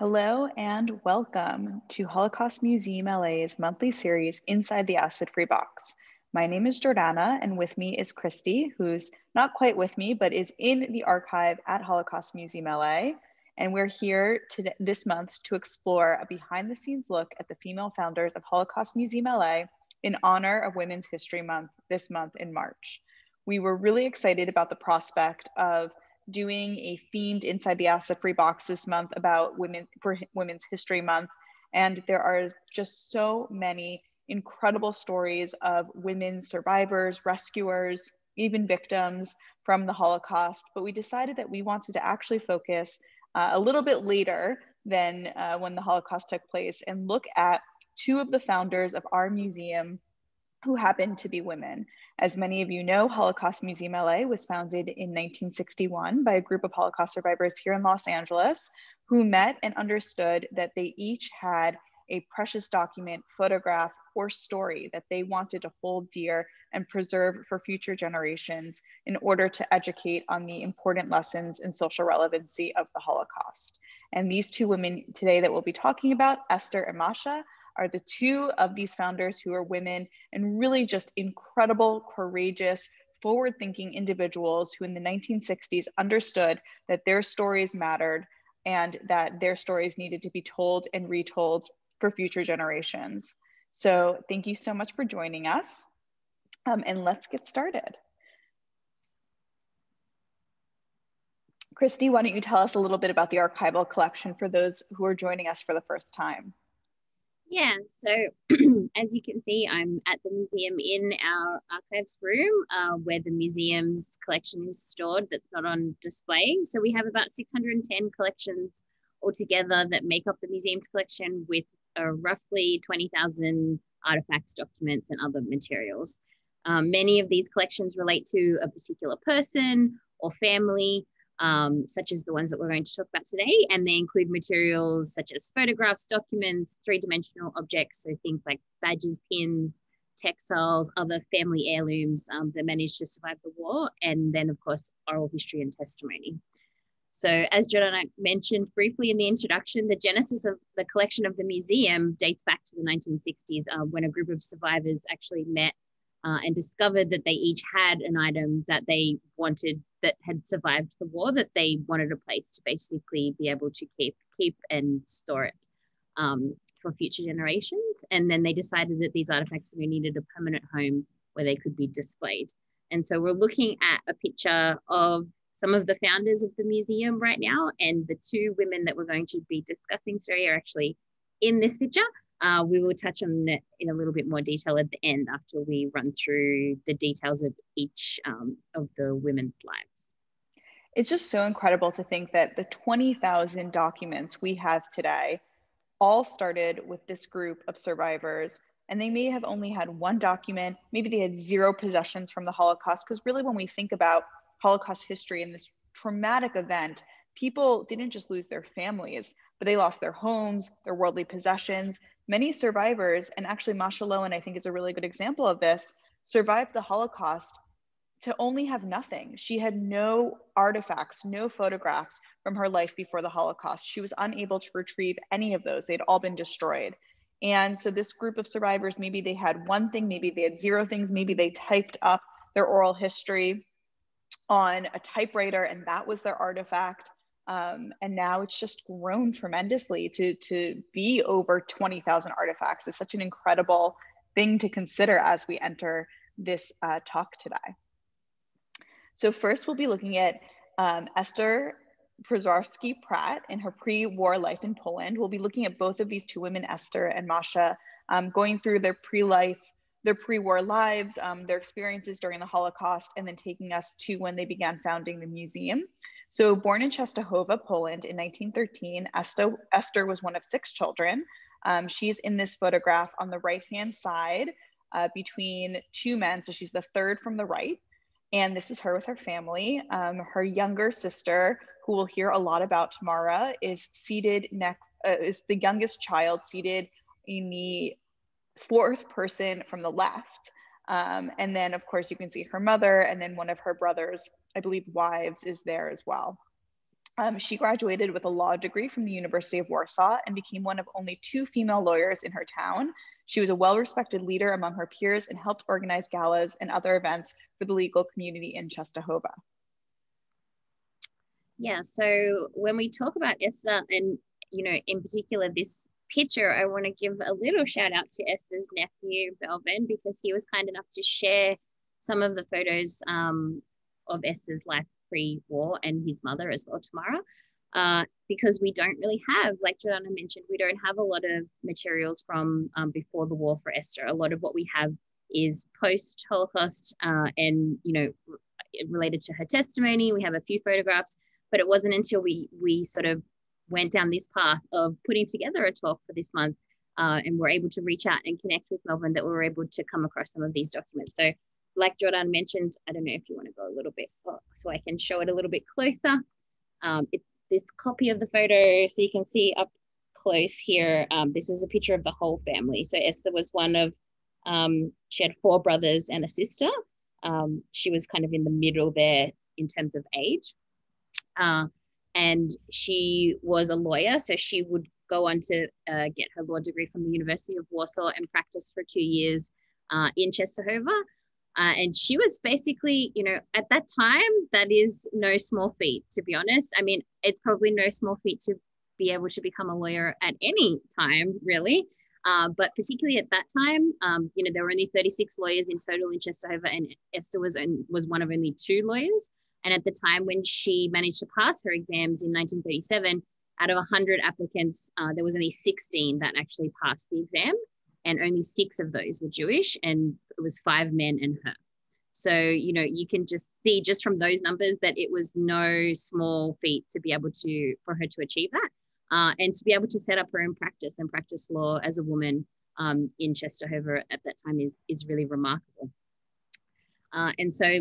Hello and welcome to Holocaust Museum LA's monthly series Inside the Acid Free Box. My name is Jordana and with me is Christie, who's not quite with me, but is in the archive at Holocaust Museum LA. And we're here today, this month to explore a behind the scenes look at the female founders of Holocaust Museum LA in honor of Women's History Month this month in March. We were really excited about the prospect of doing a themed Inside the Acid Free Box this month about women for Women's History Month. And there are just so many incredible stories of women survivors, rescuers, even victims from the Holocaust. But we decided that we wanted to actually focus uh, a little bit later than uh, when the Holocaust took place and look at two of the founders of our museum who happened to be women. As many of you know, Holocaust Museum LA was founded in 1961 by a group of Holocaust survivors here in Los Angeles who met and understood that they each had a precious document, photograph, or story that they wanted to hold dear and preserve for future generations in order to educate on the important lessons and social relevancy of the Holocaust. And these two women today that we'll be talking about, Esther and Masha, are the two of these founders who are women and really just incredible, courageous, forward thinking individuals who in the 1960s understood that their stories mattered and that their stories needed to be told and retold for future generations. So thank you so much for joining us um, and let's get started. Christie, why don't you tell us a little bit about the archival collection for those who are joining us for the first time? Yeah, so as you can see, I'm at the museum in our archives room uh, where the museum's collection is stored that's not on display. So we have about 610 collections altogether that make up the museum's collection with uh, roughly 20,000 artifacts, documents, and other materials. Um, many of these collections relate to a particular person or family um, such as the ones that we're going to talk about today. And they include materials such as photographs, documents, three dimensional objects, so things like badges, pins, textiles, other family heirlooms um, that managed to survive the war, and then, of course, oral history and testimony. So, as Joanna mentioned briefly in the introduction, the genesis of the collection of the museum dates back to the 1960s uh, when a group of survivors actually met uh, and discovered that they each had an item that they wanted that had survived the war that they wanted a place to basically be able to keep keep and store it um, for future generations. And then they decided that these artifacts were needed a permanent home where they could be displayed. And so we're looking at a picture of some of the founders of the museum right now and the two women that we're going to be discussing today are actually in this picture uh, we will touch on it in a little bit more detail at the end after we run through the details of each um, of the women's lives. It's just so incredible to think that the 20,000 documents we have today all started with this group of survivors. And they may have only had one document, maybe they had zero possessions from the Holocaust. Because really, when we think about Holocaust history and this traumatic event, people didn't just lose their families, but they lost their homes, their worldly possessions, many survivors, and actually Masha Loen, I think, is a really good example of this, survived the Holocaust to only have nothing. She had no artifacts, no photographs from her life before the Holocaust. She was unable to retrieve any of those. They'd all been destroyed. And so, this group of survivors maybe they had one thing, maybe they had zero things, maybe they typed up their oral history on a typewriter and that was their artifact. Um, and now it's just grown tremendously to, to be over 20,000 artifacts. It's such an incredible thing to consider as we enter this uh, talk today. So first we'll be looking at um, Esther Przeworski Pratt in her pre-war life in Poland. We'll be looking at both of these two women, Esther and Masha, um, going through their pre-life, their pre-war lives, um, their experiences during the Holocaust, and then taking us to when they began founding the museum. So, born in Częstochowa, Poland in 1913, Esther, was one of six children. Um, she's in this photograph on the right hand side uh, between two men. So, she's the third from the right. And this is her with her family. Um, her younger sister, who we'll hear a lot about tomorrow, is seated next, uh, is the youngest child seated in the fourth person from the left. Um, and then, of course, you can see her mother and then one of her brothers, I believe, wives, is there as well. Um, she graduated with a law degree from the University of Warsaw and became one of only two female lawyers in her town. She was a well respected leader among her peers and helped organize galas and other events for the legal community in Czestochowa. Yeah, so when we talk about Esther, and you know, in particular, this picture, I want to give a little shout out to Esther's nephew, Belvin, because he was kind enough to share some of the photos um, of Esther's life pre war and his mother as well, Tamara. Uh, because we don't really have, like Joanna mentioned, we don't have a lot of materials from um, before the war for Esther. A lot of what we have is post Holocaust uh, and, you know, related to her testimony. We have a few photographs, but it wasn't until we we sort of went down this path of putting together a talk for this month uh, and were able to reach out and connect with Melbourne that we were able to come across some of these documents. So like Jordan mentioned, I don't know if you want to go a little bit so I can show it a little bit closer. Um, it's this copy of the photo so you can see up close here. Um, this is a picture of the whole family. So Esther was one of, um, she had four brothers and a sister. Um, she was kind of in the middle there in terms of age. Uh, and she was a lawyer. So she would go on to uh, get her law degree from the University of Warsaw and practice for two years uh, in Czestochowa. Uh, and she was basically, you know, at that time, that is no small feat, to be honest. I mean, it's probably no small feat to be able to become a lawyer at any time, really. Uh, but particularly at that time, um, you know, there were only 36 lawyers in total in Czestochowa, and Esther was, was one of only two lawyers. And at the time when she managed to pass her exams in 1937, out of 100 applicants, uh, there was only 16 that actually passed the exam, and only six of those were Jewish, and it was five men and her. So, you know, you can just see just from those numbers that it was no small feat to be able to, for her to achieve that. Uh, and to be able to set up her own practice and practice law as a woman um, in Czestochowa at that time is, is really remarkable. Uh, and so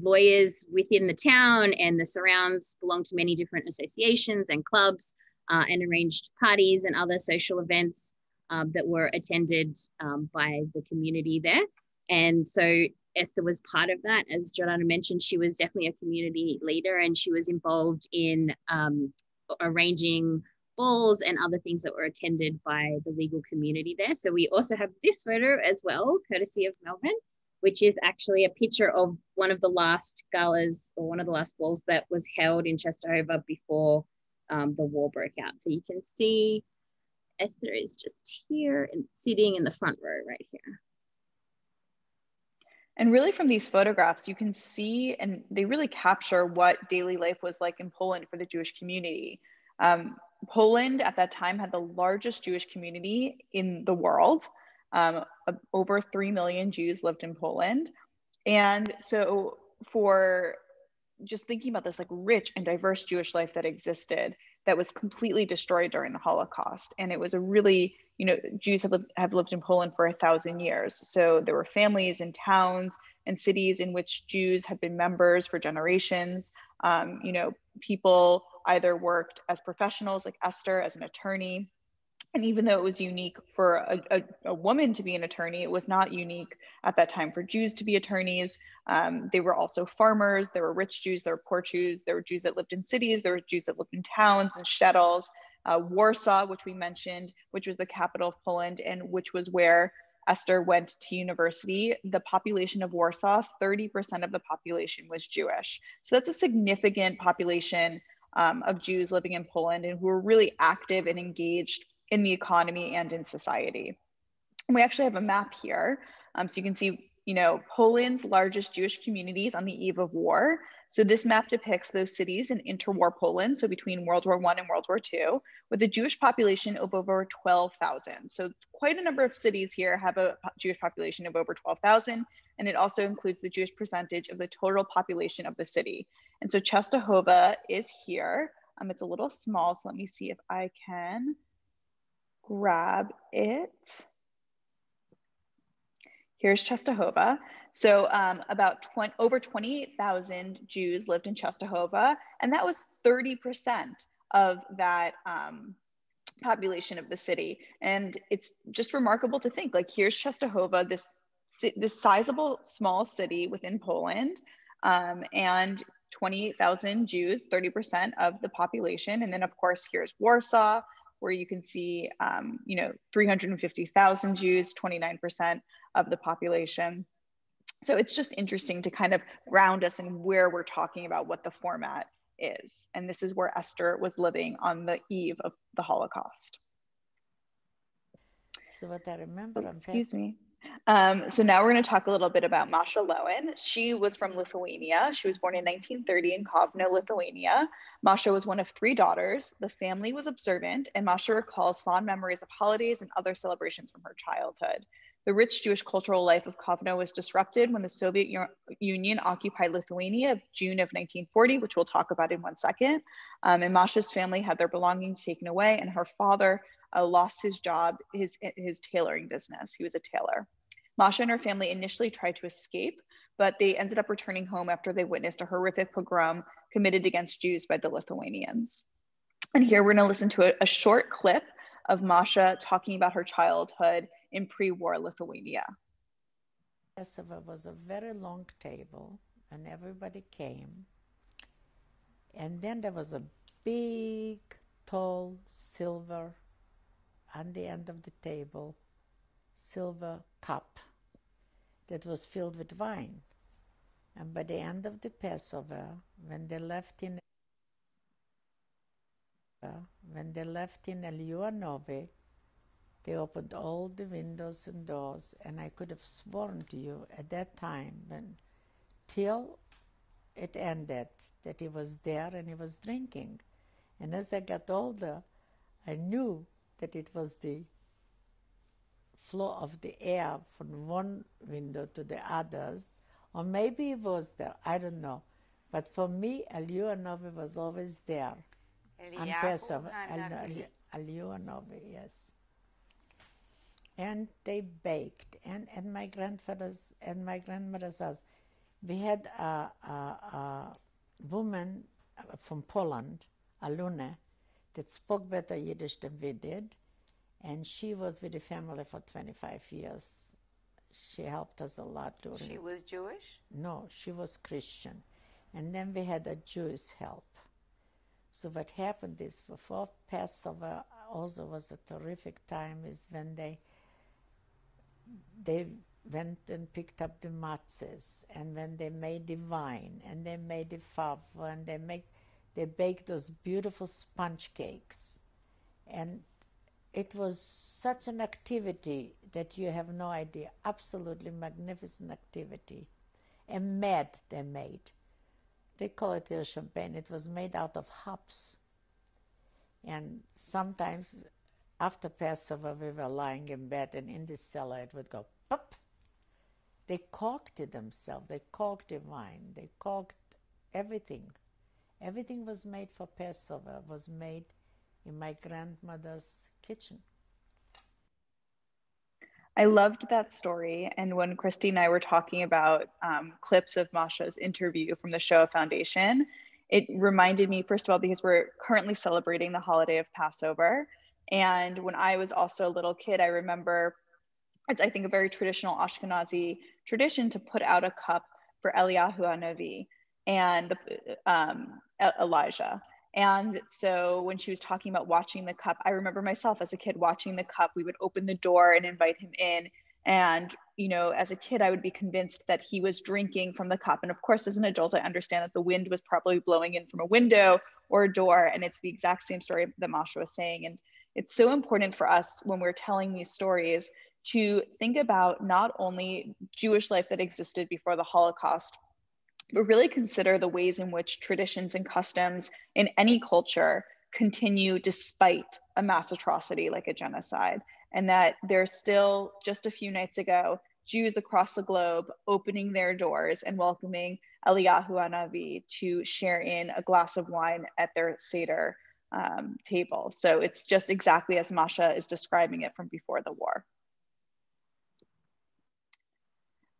lawyers within the town and the surrounds belong to many different associations and clubs uh, and arranged parties and other social events um, that were attended um, by the community there. And so Esther was part of that. As Jordana mentioned, she was definitely a community leader and she was involved in um, arranging balls and other things that were attended by the legal community there. So we also have this photo as well, courtesy of Melbourne which is actually a picture of one of the last galas or one of the last balls that was held in Czestochowa before um, the war broke out. So you can see Esther is just here and sitting in the front row right here. And really from these photographs, you can see, and they really capture what daily life was like in Poland for the Jewish community. Um, Poland at that time had the largest Jewish community in the world. Um, over 3 million Jews lived in Poland. And so, for just thinking about this like rich and diverse Jewish life that existed, that was completely destroyed during the Holocaust. And it was a really, you know, Jews have lived, have lived in Poland for a thousand years. So there were families and towns and cities in which Jews had been members for generations. Um, you know, people either worked as professionals like Esther as an attorney and even though it was unique for a, a, a, woman to be an attorney, it was not unique at that time for Jews to be attorneys. Um, they were also farmers. There were rich Jews, there were poor Jews, there were Jews that lived in cities, there were Jews that lived in towns and shtetls. Uh, Warsaw, which we mentioned, which was the capital of Poland and which was where Esther went to university, the population of Warsaw, 30% of the population was Jewish. So that's a significant population um, of Jews living in Poland and who were really active and engaged in the economy and in society. And we actually have a map here. Um, so you can see, you know, Poland's largest Jewish communities on the eve of war. So this map depicts those cities in interwar Poland, so between World War One and World War Two, with a Jewish population of over 12,000. So quite a number of cities here have a Jewish population of over 12,000, and it also includes the Jewish percentage of the total population of the city. And so Czestochowa is here. Um, it's a little small, so let me see if I can grab it. Here's Czestochowa. So um, about 20, over 28,000 Jews lived in Czestochowa, and that was 30% of that um, population of the city. And it's just remarkable to think, like here's Czestochowa, this, this sizable small city within Poland, um, and 28,000 Jews, 30% of the population. And then, of course, here's Warsaw, where you can see, um, you know, 350,000 Jews, 29% of the population. So it's just interesting to kind of ground us in where we're talking about what the format is. And this is where Esther was living on the eve of the Holocaust. So what I remember, excuse me. Um, so now we're going to talk a little bit about Masha Loen. She was from Lithuania. She was born in 1930 in Kovno, Lithuania. Masha was one of three daughters. The family was observant, and Masha recalls fond memories of holidays and other celebrations from her childhood. The rich Jewish cultural life of Kovno was disrupted when the Soviet Union occupied Lithuania of June of 1940, which we'll talk about in one second. Um, and Masha's family had their belongings taken away, and her father uh, lost his job, his, his tailoring business. He was a tailor. Masha and her family initially tried to escape, but they ended up returning home after they witnessed a horrific pogrom committed against Jews by the Lithuanians. And here we're going to listen to a, a short clip of Masha talking about her childhood in pre-war Lithuania. Passover was a very long table, and everybody came. And then there was a big, tall silver on the end of the table silver cup that was filled with wine. And by the end of the Passover, when they left in when they left in Eliyahu Hanavi, they opened all the windows and doors, and I could have sworn to you at that time, when till it ended, that he was there and he was drinking. And as I got older, I knew that it was the flow of the air from one window to the others, or maybe it was there, I don't know. But for me, Eliyahu Hanavi was always there. Passover. Eliyahu Hanavi, yes. And they baked, and at my grandfather's and my grandmother's house, we had a, a, a woman from Poland, Aluna, that spoke better Yiddish than we did. And she was with the family for 25 years. She helped us a lot during. She was Jewish? No, she was Christian. And then we had a Jewish help. So what happened is before Passover also was a terrific time is when they they went and picked up the matzahs and when they made the wine and they made the fav and they make they baked those beautiful sponge cakes. And it was such an activity that you have no idea. Absolutely magnificent activity. A mad they made. They call it a champagne. It was made out of hops. And sometimes after Passover, we were lying in bed, and in the cellar it would go pop. They corked it themselves. They corked the wine. They corked everything. Everything was made for Passover, was made in my grandmother's kitchen. I loved that story. And when Christie and I were talking about um, clips of Masha's interview from the Shoah Foundation, it reminded me, first of all, because we're currently celebrating the holiday of Passover. And when I was also a little kid, I remember it's, I think, a very traditional Ashkenazi tradition to put out a cup for Eliyahu Hanavi and um, Elijah. And so when she was talking about watching the cup, I remember myself as a kid watching the cup. We would open the door and invite him in. And, you know, as a kid, I would be convinced that he was drinking from the cup. And of course, as an adult, I understand that the wind was probably blowing in from a window or a door. And it's the exact same story that Masha was saying. And it's so important for us when we're telling these stories to think about not only Jewish life that existed before the Holocaust, but really consider the ways in which traditions and customs in any culture continue despite a mass atrocity like a genocide. And that there's still just a few nights ago, Jews across the globe opening their doors and welcoming Eliyahu Hanavi to share in a glass of wine at their Seder um, table. So it's just exactly as Masha is describing it from before the war.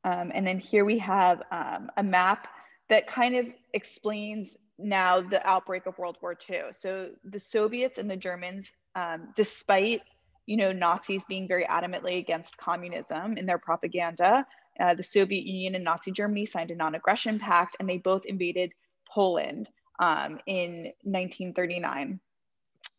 Um, and then here we have um, a map that kind of explains now the outbreak of World War II. So the Soviets and the Germans, um, despite you know Nazis being very adamantly against communism in their propaganda, uh, the Soviet Union and Nazi Germany signed a non-aggression pact, and they both invaded Poland um, in 1939.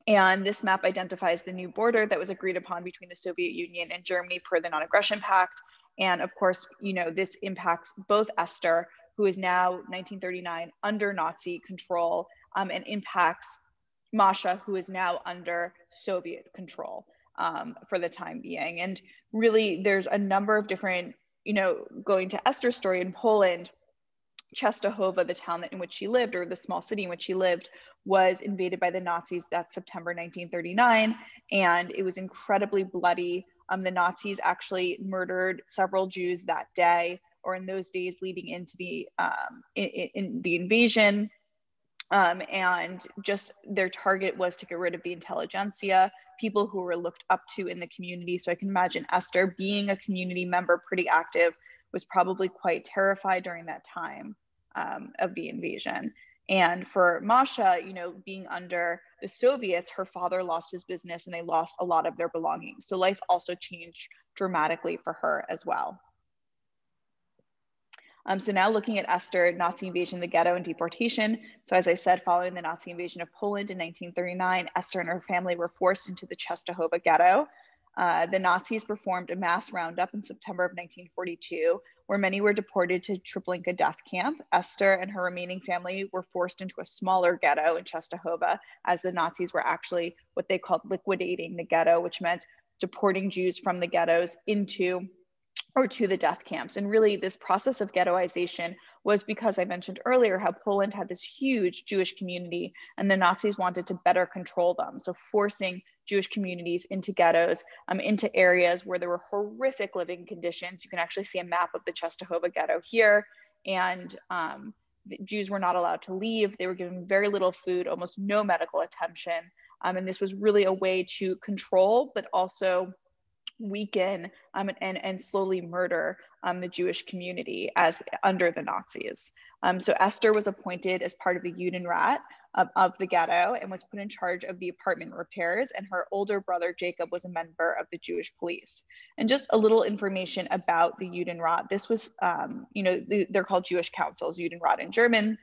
And this map identifies the new border that was agreed upon between the Soviet Union and Germany per the non-aggression pact. And of course, you know, this impacts both Esther, who is now 1939 under Nazi control, um, and impacts Masha, who is now under Soviet control um, for the time being. And really, there's a number of different, you know, going to Esther's story in Poland, Czestochowa, the town in which she lived, or the small city in which she lived, was invaded by the Nazis that September 1939, and it was incredibly bloody. Um, the Nazis actually murdered several Jews that day, or in those days leading into the um, in, in, the invasion. Um, and just their target was to get rid of the intelligentsia, people who were looked up to in the community. So I can imagine Esther being a community member, pretty active, was probably quite terrified during that time um, of the invasion. And for Masha, you know, being under the Soviets, her father lost his business and they lost a lot of their belongings. So life also changed dramatically for her as well. Um, so now looking at Esther, Nazi invasion, the ghetto, and deportation. So as I said, following the Nazi invasion of Poland in 1939, Esther and her family were forced into the Czestochowa ghetto. Uh, the Nazis performed a mass roundup in September of 1942, where many were deported to Treblinka death camp. Esther and her remaining family were forced into a smaller ghetto in Czestochowa, as the Nazis were actually what they called liquidating the ghetto, which meant deporting Jews from the ghettos into or to the death camps. And really, this process of ghettoization was because I mentioned earlier how Poland had this huge Jewish community and the Nazis wanted to better control them. So, forcing Jewish communities into ghettos, um, into areas where there were horrific living conditions. You can actually see a map of the Czestochowa ghetto here. And um, Jews were not allowed to leave. They were given very little food, almost no medical attention. Um, and this was really a way to control, but also weaken um, and, and slowly murder um, the Jewish community as under the Nazis. Um, so Esther was appointed as part of the Judenrat of, of, the ghetto and was put in charge of the apartment repairs. And her older brother Jacob was a member of the Jewish police. And just a little information about the Judenrat. This was, um, you know, they're called Jewish councils, Judenrat in German.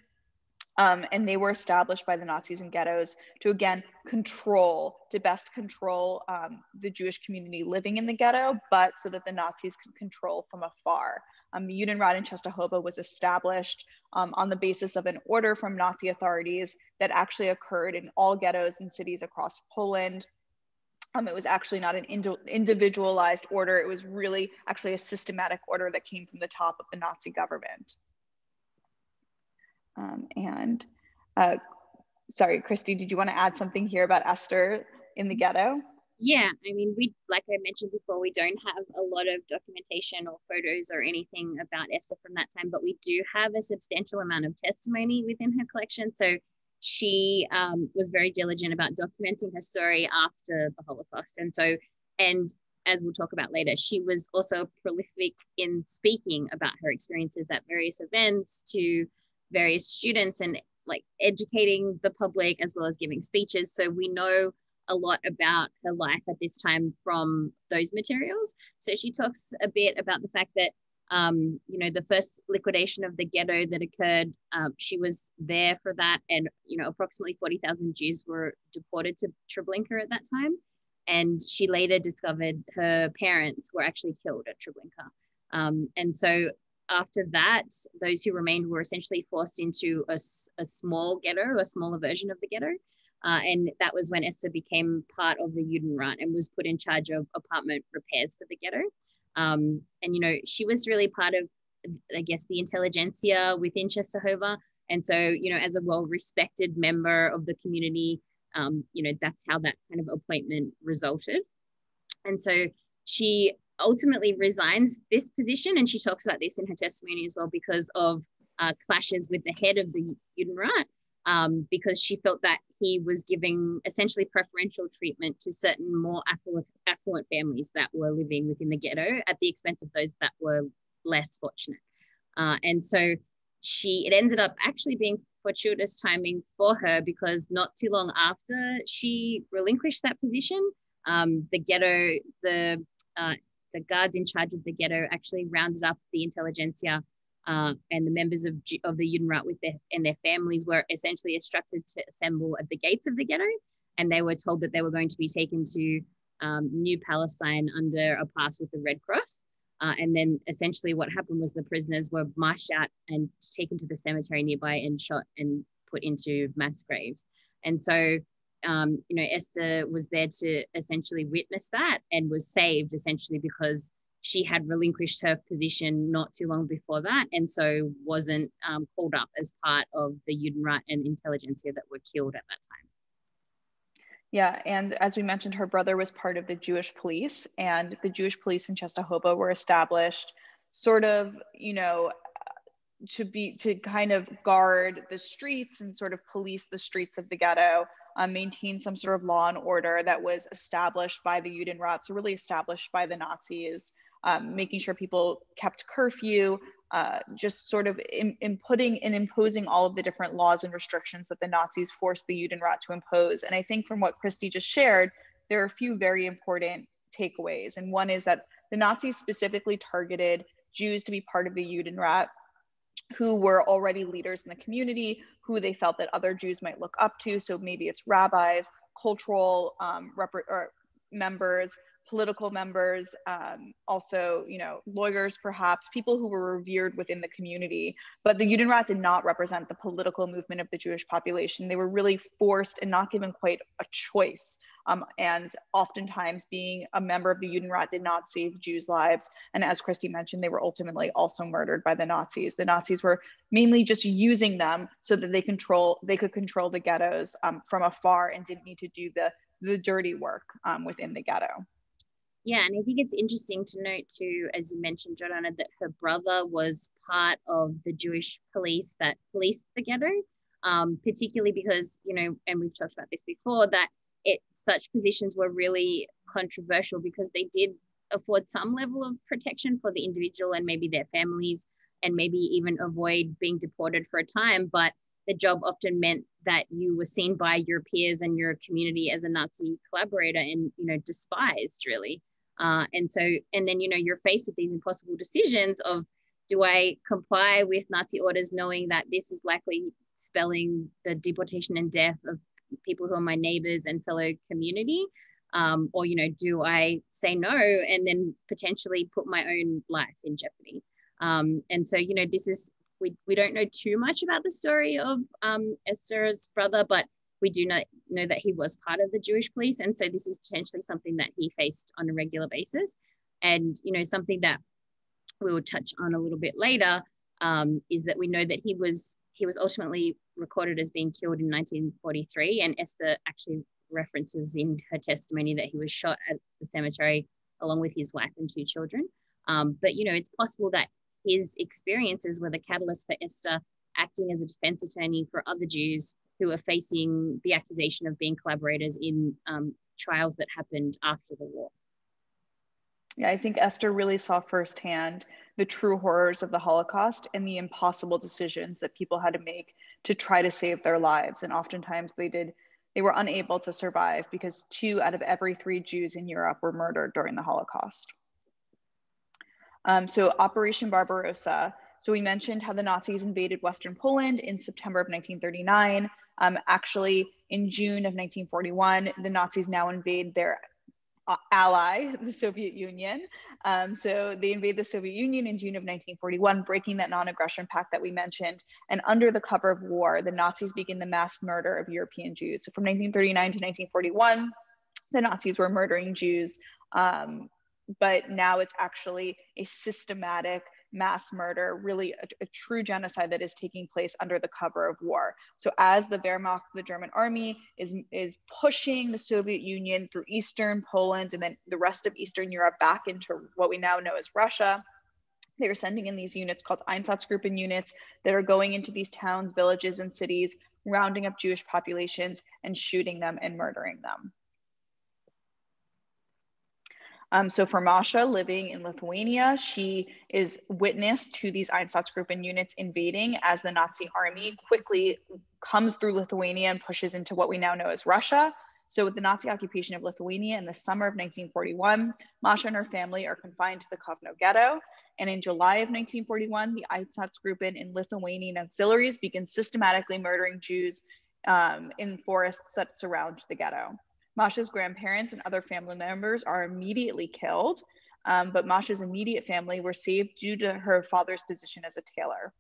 Um, and they were established by the Nazis in ghettos to again control, to best control um, the Jewish community living in the ghetto, but so that the Nazis could control from afar. Um, the Judenrat in Czestochowa was established um, on the basis of an order from Nazi authorities that actually occurred in all ghettos and cities across Poland. Um, it was actually not an individualized order. It was really actually a systematic order that came from the top of the Nazi government. Um, and uh, sorry, Christie, did you want to add something here about Esther in the ghetto? Yeah, I mean, we like I mentioned before, we don't have a lot of documentation or photos or anything about Esther from that time, but we do have a substantial amount of testimony within her collection. So she um, was very diligent about documenting her story after the Holocaust, and so and as we'll talk about later, she was also prolific in speaking about her experiences at various events to various students and like educating the public as well as giving speeches. So we know a lot about her life at this time from those materials. So she talks a bit about the fact that, um, you know, the first liquidation of the ghetto that occurred, um, she was there for that. And, you know, approximately 40,000 Jews were deported to Treblinka at that time. And she later discovered her parents were actually killed at Treblinka. Um, and so after that, those who remained were essentially forced into a, a small ghetto, a smaller version of the ghetto. Uh, and that was when Esther became part of the Judenrat and was put in charge of apartment repairs for the ghetto. Um, and, you know, she was really part of, I guess, the intelligentsia within Czestochowa. And so, you know, as a well respected member of the community, um, you know, that's how that kind of appointment resulted. And so she ultimately resigns this position. And she talks about this in her testimony as well because of uh, clashes with the head of the Judenrat, um, because she felt that he was giving essentially preferential treatment to certain more affluent, affluent families that were living within the ghetto at the expense of those that were less fortunate. Uh, and so she, it ended up actually being fortuitous timing for her because not too long after she relinquished that position, um, the ghetto, the uh, the guards in charge of the ghetto actually rounded up the intelligentsia uh, and the members of, of the Judenrat with their and their families were essentially instructed to assemble at the gates of the ghetto, and they were told that they were going to be taken to um, New Palestine under a pass with the Red Cross. Uh, and then essentially what happened was the prisoners were marched out and taken to the cemetery nearby and shot and put into mass graves. And so, um, you know, Esther was there to essentially witness that and was saved essentially because she had relinquished her position not too long before that and so wasn't um, called up as part of the Judenrat and intelligentsia that were killed at that time. Yeah, and as we mentioned, her brother was part of the Jewish police, and the Jewish police in Czestochowa were established sort of, you know, to be to kind of guard the streets and sort of police the streets of the ghetto, um, maintain some sort of law and order that was established by the Judenrat, so really established by the Nazis, um, making sure people kept curfew, uh, just sort of in, inputting and imposing all of the different laws and restrictions that the Nazis forced the Judenrat to impose. And I think from what Christie just shared, there are a few very important takeaways. And one is that the Nazis specifically targeted Jews to be part of the Judenrat who were already leaders in the community, who they felt that other Jews might look up to. So maybe it's rabbis, cultural um, rep- members, political members, um, also, you know, lawyers, perhaps people who were revered within the community. But the Judenrat did not represent the political movement of the Jewish population. They were really forced and not given quite a choice. Um, and oftentimes, being a member of the Judenrat did not save Jews' lives. And as Christie mentioned, they were ultimately also murdered by the Nazis. The Nazis were mainly just using them so that they control they could control the ghettos um, from afar and didn't need to do the the dirty work um, within the ghetto. Yeah, and I think it's interesting to note too, as you mentioned, Jordana, that her brother was part of the Jewish police that policed the ghetto, um, particularly because, you know, and we've talked about this before, that it such positions were really controversial because they did afford some level of protection for the individual and maybe their families and maybe even avoid being deported for a time. But the job often meant that you were seen by your peers and your community as a Nazi collaborator and, you know, despised really. Uh, and so, and then, you know, you're faced with these impossible decisions of do I comply with Nazi orders knowing that this is likely spelling the deportation and death of people who are my neighbors and fellow community? Um, or, you know, do I say no and then potentially put my own life in jeopardy? Um, and so, you know, this is, we, we don't know too much about the story of um, Esther's brother, but we do not know that he was part of the Jewish police. And so this is potentially something that he faced on a regular basis. And, you know, something that we will touch on a little bit later um, is that we know that he was he was ultimately recorded as being killed in 1943. And Esther actually references in her testimony that he was shot at the cemetery along with his wife and two children. Um, but, you know, it's possible that his experiences were the catalyst for Esther acting as a defense attorney for other Jews who were facing the accusation of being collaborators in um, trials that happened after the war. Yeah, I think Esther really saw firsthand the true horrors of the Holocaust and the impossible decisions that people had to make to try to save their lives. And oftentimes they did, they were unable to survive because two out of every three Jews in Europe were murdered during the Holocaust. Um, so Operation Barbarossa. So we mentioned how the Nazis invaded Western Poland in September of 1939. Um, actually, in June of 1941, the Nazis now invade their ally, the Soviet Union. Um, so they invade the Soviet Union in June of 1941, breaking that non aggression pact that we mentioned. And under the cover of war, the Nazis begin the mass murder of European Jews. So from 1939 to 1941, the Nazis were murdering Jews. Um, but now it's actually a systematic mass murder, really a, a, true genocide that is taking place under the cover of war. So as the Wehrmacht, the German army, is, is pushing the Soviet Union through Eastern Poland and then the rest of Eastern Europe back into what we now know as Russia, they are sending in these units called Einsatzgruppen units that are going into these towns, villages, and cities, rounding up Jewish populations and shooting them and murdering them. Um, so for Masha living in Lithuania, she is witness to these Einsatzgruppen units invading as the Nazi army quickly comes through Lithuania and pushes into what we now know as Russia. So with the Nazi occupation of Lithuania in the summer of 1941, Masha and her family are confined to the Kovno ghetto. And in July of 1941, the Einsatzgruppen in Lithuanian auxiliaries begin systematically murdering Jews um, in forests that surround the ghetto. Masha's grandparents and other family members are immediately killed, um, but Masha's immediate family were saved due to her father's position as a tailor.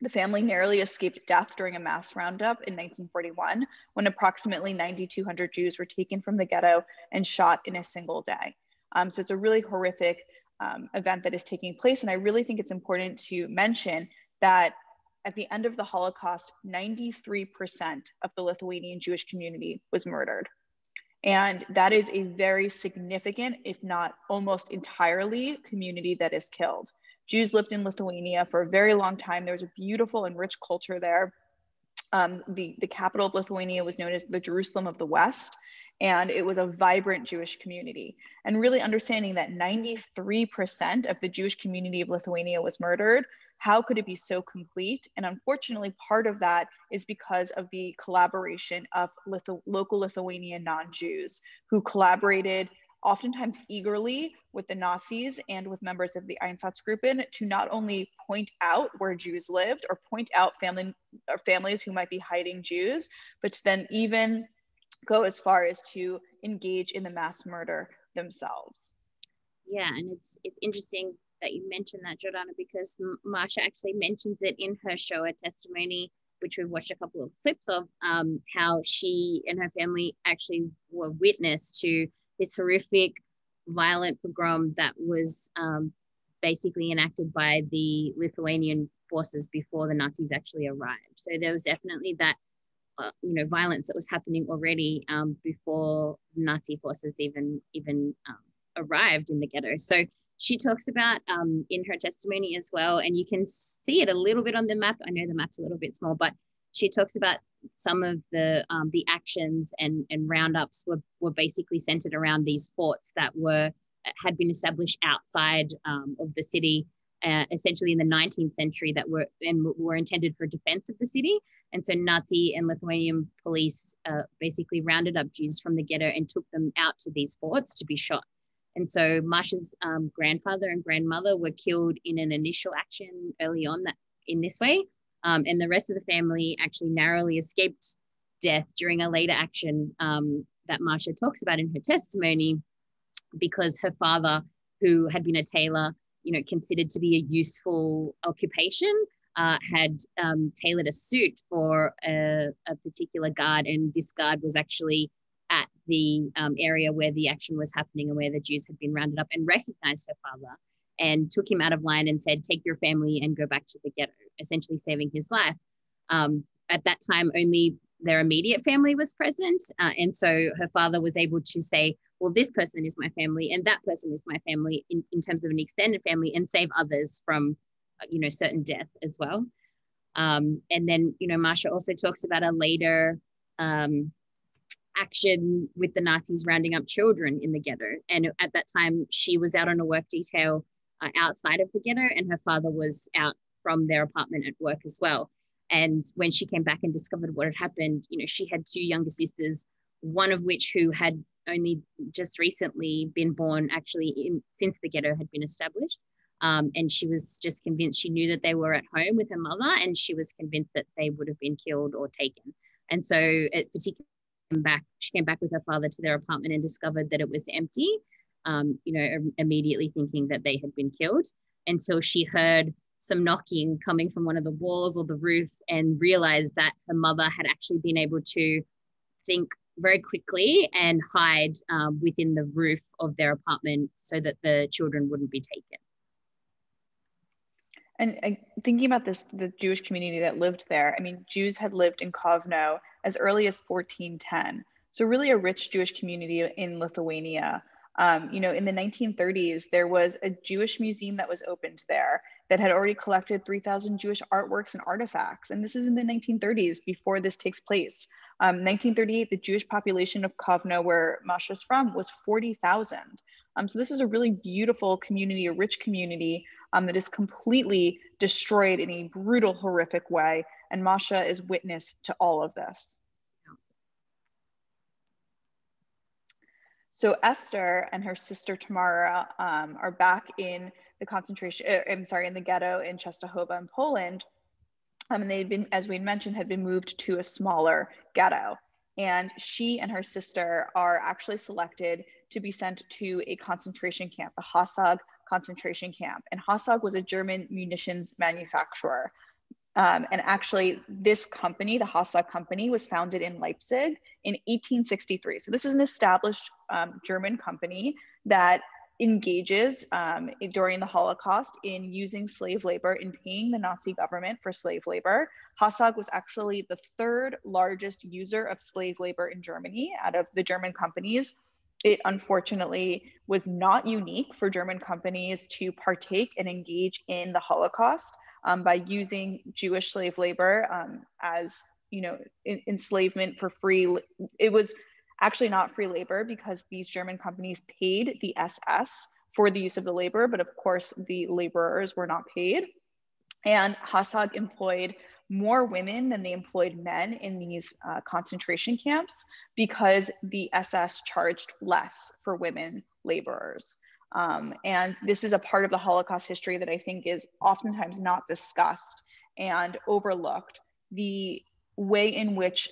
The family narrowly escaped death during a mass roundup in 1941 when approximately 9,200 Jews were taken from the ghetto and shot in a single day. Um, so it's a really horrific um, event that is taking place. And I really think it's important to mention that at the end of the Holocaust, 93% of the Lithuanian Jewish community was murdered. And that is a very significant, if not almost entirely, community that is killed. Jews lived in Lithuania for a very long time. There was a beautiful and rich culture there. Um, the, the capital of Lithuania was known as the Jerusalem of the West, and it was a vibrant Jewish community. And really understanding that 93% of the Jewish community of Lithuania was murdered, how could it be so complete? And unfortunately, part of that is because of the collaboration of Lithu- local Lithuanian non Jews who collaborated oftentimes eagerly with the Nazis and with members of the Einsatzgruppen to not only point out where Jews lived or point out family or families who might be hiding Jews, but to then even go as far as to engage in the mass murder themselves. Yeah, and it's it's interesting that you mentioned that, Jordana, because Masha actually mentions it in her Shoah testimony, which we've watched a couple of clips of, um, how she and her family actually were witness to this horrific, violent pogrom that was um, basically enacted by the Lithuanian forces before the Nazis actually arrived. So there was definitely that, uh, you know, violence that was happening already um, before Nazi forces even even um, arrived in the ghetto. So she talks about um, in her testimony as well, and you can see it a little bit on the map. I know the map's a little bit small, but she talks about some of the um, the actions and and roundups were were basically centered around these forts that were had been established outside um, of the city, uh, essentially in the 19th century, that were and were intended for defense of the city. And so Nazi and Lithuanian police uh, basically rounded up Jews from the ghetto and took them out to these forts to be shot. And so Masha's um, grandfather and grandmother were killed in an initial action early on that in this way. Um, and the rest of the family actually narrowly escaped death during a later action um, that Masha talks about in her testimony, because her father, who had been a tailor, you know, considered to be a useful occupation, uh, had um, tailored a suit for a, a, particular guard, and this guard was actually the um, area where the action was happening and where the Jews had been rounded up, and recognized her father and took him out of line and said, "Take your family and go back to the ghetto." essentially saving his life. Um, at that time, only their immediate family was present. Uh, and so her father was able to say, well, this person is my family and that person is my family in, in terms of an extended family and save others from, uh, you know, certain death as well. Um, and then, you know, Masha also talks about a later um, action with the Nazis rounding up children in the ghetto. And at that time, she was out on a work detail uh, outside of the ghetto and her father was out from their apartment at work as well. And when she came back and discovered what had happened, you know, she had two younger sisters, one of which who had only just recently been born, actually, in, since the ghetto had been established. Um, and she was just convinced she knew that they were at home with her mother, and she was convinced that they would have been killed or taken. And so, it particularly came back, she came back with her father to their apartment and discovered that it was empty. Um, you know, immediately thinking that they had been killed until she heard some knocking coming from one of the walls or the roof and realized that her mother had actually been able to think very quickly and hide um, within the roof of their apartment so that the children wouldn't be taken. And uh, thinking about this, the Jewish community that lived there, I mean, Jews had lived in Kovno as early as 1410. So, really, a rich Jewish community in Lithuania. Um, you know, in the 1930s, there was a Jewish museum that was opened there that had already collected 3,000 Jewish artworks and artifacts. And this is in the 1930s before this takes place. Um, 1938, the Jewish population of Kovno, where Masha's from, was 40,000. Um, so this is a really beautiful community, a rich community um, that is completely destroyed in a brutal, horrific way. And Masha is witness to all of this. So Esther and her sister Tamara um, are back in the concentration, uh, I'm sorry, in the ghetto in Czestochowa in Poland. Um, and they'd been, as we mentioned, had been moved to a smaller ghetto. And she and her sister are actually selected to be sent to a concentration camp, the Hassag concentration camp. And Hassag was a German munitions manufacturer. Um, and actually, this company, the Hassag company, was founded in Leipzig in 1863. So this is an established um, German company that engages um, during the Holocaust in using slave labor in paying the Nazi government for slave labor. Hassag was actually the third largest user of slave labor in Germany out of the German companies. It unfortunately was not unique for German companies to partake and engage in the Holocaust um, by using Jewish slave labor um, as you know in, enslavement for free. It was actually not free labor because these German companies paid the SS for the use of the labor, but of course the laborers were not paid. And Hassag employed more women than they employed men in these uh, concentration camps because the SS charged less for women laborers. Um, and this is a part of the Holocaust history that I think is oftentimes not discussed and overlooked. The way in which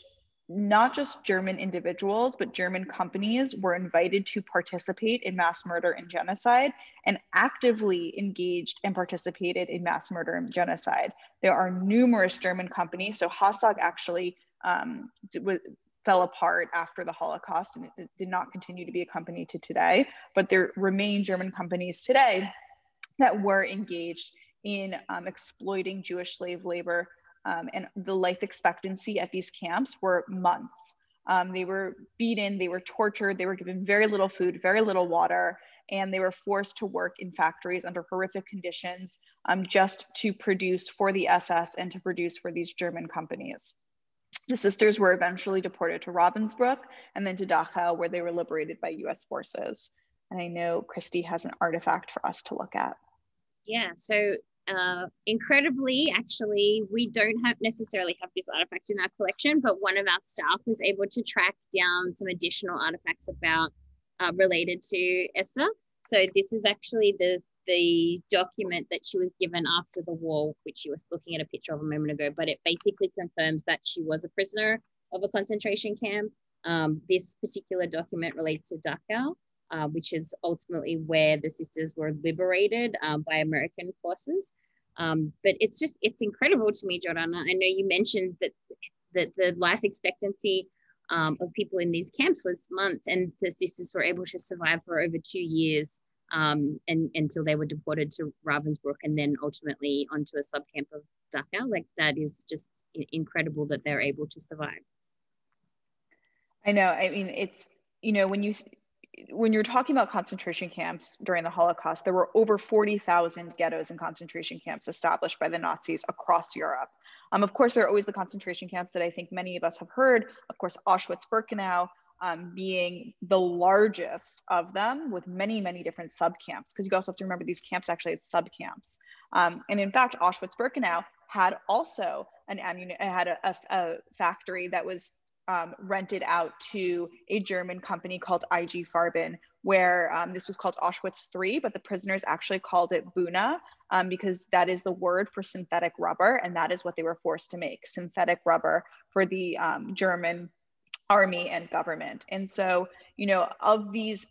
not just German individuals, but German companies were invited to participate in mass murder and genocide and actively engaged and participated in mass murder and genocide. There are numerous German companies. So Hassag actually um, fell apart after the Holocaust and it did not continue to be a company to today, but there remain German companies today that were engaged in um, exploiting Jewish slave labor. Um, and the life expectancy at these camps were months. Um, they were beaten, they were tortured, they were given very little food, very little water, and they were forced to work in factories under horrific conditions um, just to produce for the SS and to produce for these German companies. The sisters were eventually deported to Ravensbrück and then to Dachau, where they were liberated by US forces. And I know Christie has an artifact for us to look at. Yeah, so uh, incredibly, actually, we don't have necessarily have this artifact in our collection, but one of our staff was able to track down some additional artifacts about uh, related to Esther. So this is actually the the document that she was given after the war, which she was looking at a picture of a moment ago, but it basically confirms that she was a prisoner of a concentration camp. Um, this particular document relates to Dachau, uh, which is ultimately where the sisters were liberated um, by American forces. Um, but it's just, it's incredible to me, Jordanna. I know you mentioned that, that the life expectancy um, of people in these camps was months, and the sisters were able to survive for over two years um, and until they were deported to Ravensbrück and then ultimately onto a subcamp of Dachau. Like that is just incredible that they're able to survive. I know. I mean, it's you know when you when you're talking about concentration camps during the Holocaust, there were over 40,000 ghettos and concentration camps established by the Nazis across Europe. Um, of course, there are always the concentration camps that I think many of us have heard. Of course, Auschwitz-Birkenau, um, being the largest of them with many, many different subcamps, because you also have to remember these camps actually had subcamps. Um, and in fact, Auschwitz-Birkenau had also an had a, a, a, factory that was um, rented out to a German company called IG Farben, where um, this was called Auschwitz 3, but the prisoners actually called it Buna um, because that is the word for synthetic rubber, and that is what they were forced to make synthetic rubber for the um, German army and government. And so, you know, of these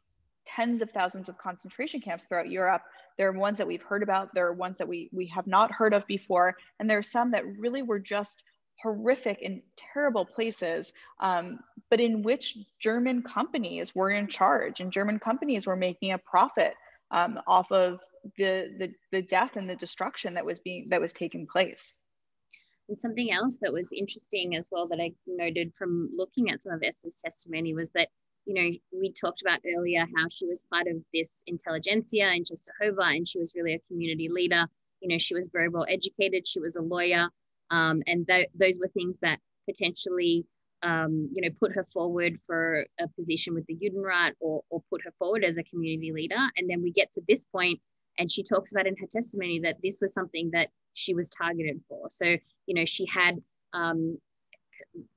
tens of thousands of concentration camps throughout Europe, there are ones that we've heard about, there are ones that we, we have not heard of before, and there are some that really were just horrific and terrible places, um, but in which German companies were in charge and German companies were making a profit um, off of the, the, the death and the destruction that was being that was taking place. And something else that was interesting as well that I noted from looking at some of Esther's testimony was that, you know, we talked about earlier how she was part of this intelligentsia in Czestochowa and she was really a community leader. You know, she was very well educated, she was a lawyer. Um, and th- those were things that potentially, um, you know, put her forward for a position with the Judenrat or, or put her forward as a community leader. And then we get to this point and she talks about in her testimony that this was something that she was targeted for. So, you know, she had um,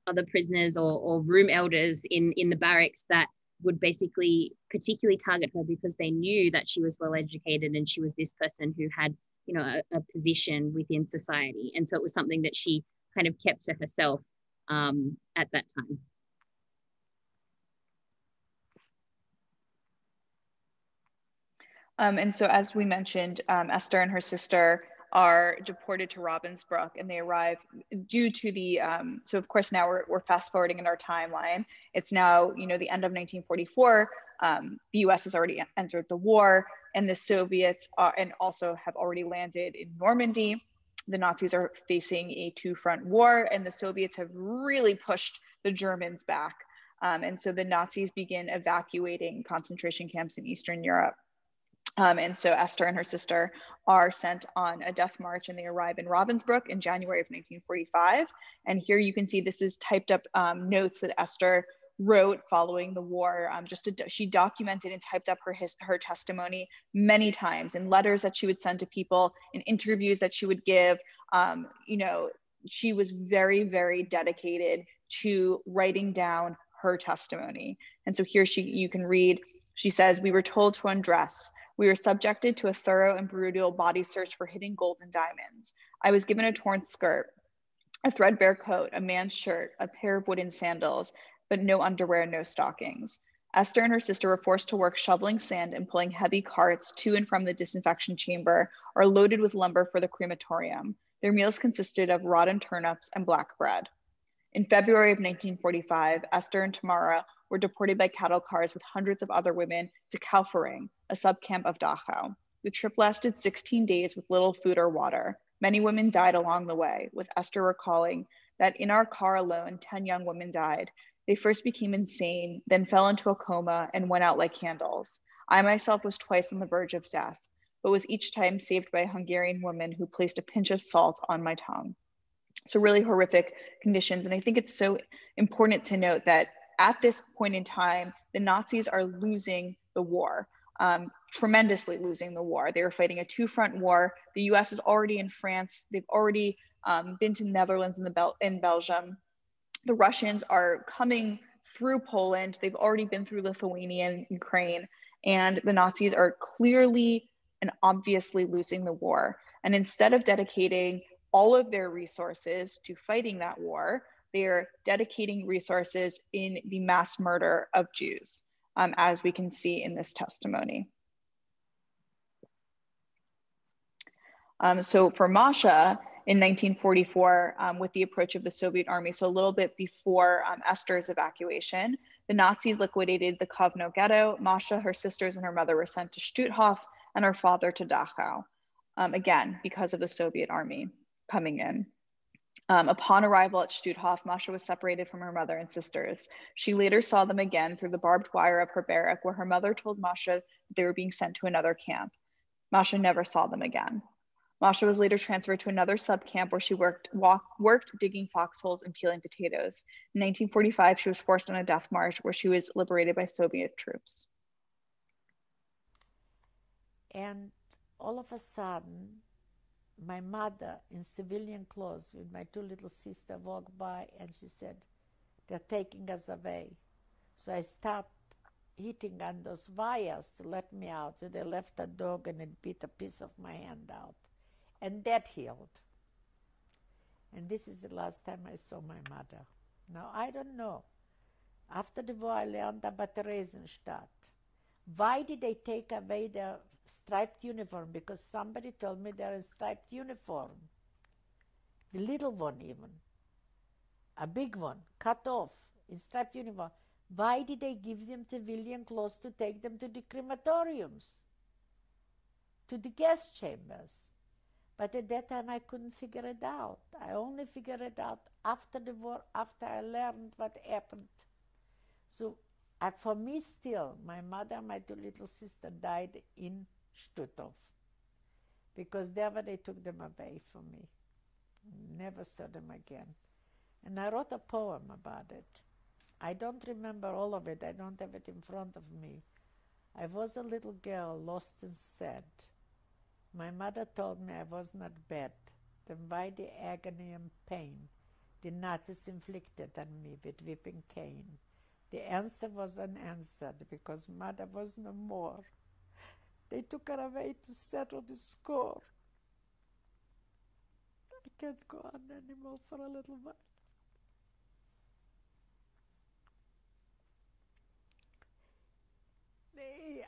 other prisoners or, or room elders in, in the barracks that would basically particularly target her because they knew that she was well educated and she was this person who had you know a, a position within society and so it was something that she kind of kept to herself um, at that time um, and so as we mentioned um, esther and her sister are deported to Ravensbrück and they arrive due to the, um, so of course now we're, we're fast forwarding in our timeline. It's now, you know, the end of 1944. Um, the US has already entered the war and the Soviets are, and also have already landed in Normandy. The Nazis are facing a two front war and the Soviets have really pushed the Germans back. Um, and so the Nazis begin evacuating concentration camps in Eastern Europe. Um, and so Esther and her sister are sent on a death march and they arrive in Ravensbrück in January of 1945. And here you can see this is typed up um, notes that Esther wrote following the war. Um, just to, she documented and typed up her his, her testimony many times in letters that she would send to people, in interviews that she would give. Um, you know, she was very very dedicated to writing down her testimony. And so here she you can read. She says, "We were told to undress." We were subjected to a thorough and brutal body search for hidden gold and diamonds. I was given a torn skirt, a threadbare coat, a man's shirt, a pair of wooden sandals, but no underwear, no stockings. Esther and her sister were forced to work shoveling sand and pulling heavy carts to and from the disinfection chamber or loaded with lumber for the crematorium. Their meals consisted of rotten turnips and black bread. In February of 1945, Esther and Tamara were deported by cattle cars with hundreds of other women to Kaufering, a subcamp of Dachau. The trip lasted 16 days with little food or water. Many women died along the way, with Esther recalling that in our car alone, 10 young women died. They first became insane, then fell into a coma and went out like candles. I myself was twice on the verge of death, but was each time saved by a Hungarian woman who placed a pinch of salt on my tongue. So, really horrific conditions. And I think it's so important to note that at this point in time, the Nazis are losing the war, um, tremendously losing the war. They were fighting a two front war. The US is already in France, they've already um, been to the Netherlands and the Bel- in Belgium. The Russians are coming through Poland, they've already been through Lithuania and Ukraine, and the Nazis are clearly and obviously losing the war. And instead of dedicating all of their resources to fighting that war, they're dedicating resources in the mass murder of Jews, um, as we can see in this testimony. Um, so for Masha, in 1944, um, with the approach of the Soviet army, so a little bit before um, Esther's evacuation, the Nazis liquidated the Kovno ghetto. Masha, her sisters, and her mother were sent to Stutthof, and her father to Dachau, um, again, because of the Soviet army coming in. Um, upon arrival at Stutthof, Masha was separated from her mother and sisters. She later saw them again through the barbed wire of her barrack, where her mother told Masha that they were being sent to another camp. Masha never saw them again. Masha was later transferred to another subcamp where she worked, walk, worked digging foxholes and peeling potatoes. In 1945, she was forced on a death march where she was liberated by Soviet troops. And all of a sudden, my mother in civilian clothes with my two little sisters walked by and she said, They're taking us away. So I start hitting on those wires to let me out. So they left a dog and it bit a piece of my hand out. And that healed. And this is the last time I saw my mother. Now I don't know. After the war, I learned about Theresienstadt. Why did they take away the striped uniform because somebody told me they're in striped uniform. The little one, even. A big one, cut off, in striped uniform. Why did they give them civilian clothes to take them to the crematoriums, to the gas chambers? But at that time, I couldn't figure it out. I only figured it out after the war, after I learned what happened. So, for me, still, my mother, and my two little sister died in Stutthof because there they took them away from me. Never saw them again. And I wrote a poem about it. I don't remember all of it, I don't have it in front of me. I was a little girl, lost and sad. My mother told me I was not bad. Then why the agony and pain the Nazis inflicted on me with whipping cane? The answer was unanswered because mother was no more. They took her away to settle the score. I can't go on anymore for a little while.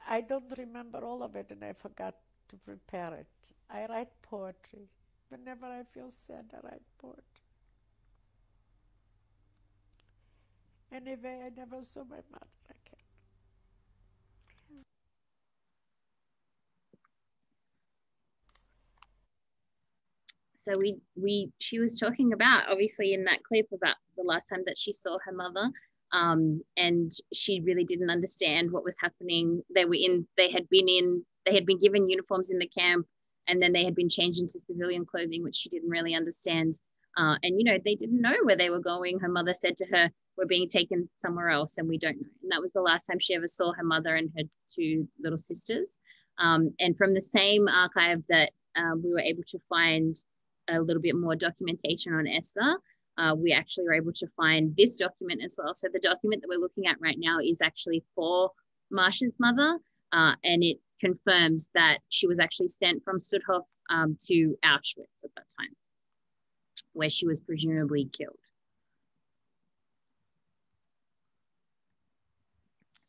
I don't remember all of it and I forgot to prepare it. I write poetry. Whenever I feel sad, I write poetry. Anyway, I never saw my mother again. So we we she was talking about obviously in that clip about the last time that she saw her mother um, and she really didn't understand what was happening. They were in, they had been in, they had been given uniforms in the camp, and then they had been changed into civilian clothing, which she didn't really understand. Uh, and you know, they didn't know where they were going. Her mother said to her, "We're being taken somewhere else, and we don't know." And that was the last time she ever saw her mother and her two little sisters. Um, and from the same archive that um, we were able to find a little bit more documentation on Esther uh, we actually were able to find this document as well. So the document that we're looking at right now is actually for Masha's mother, uh, and it confirms that she was actually sent from Stutthof um, to Auschwitz at that time, where she was presumably killed.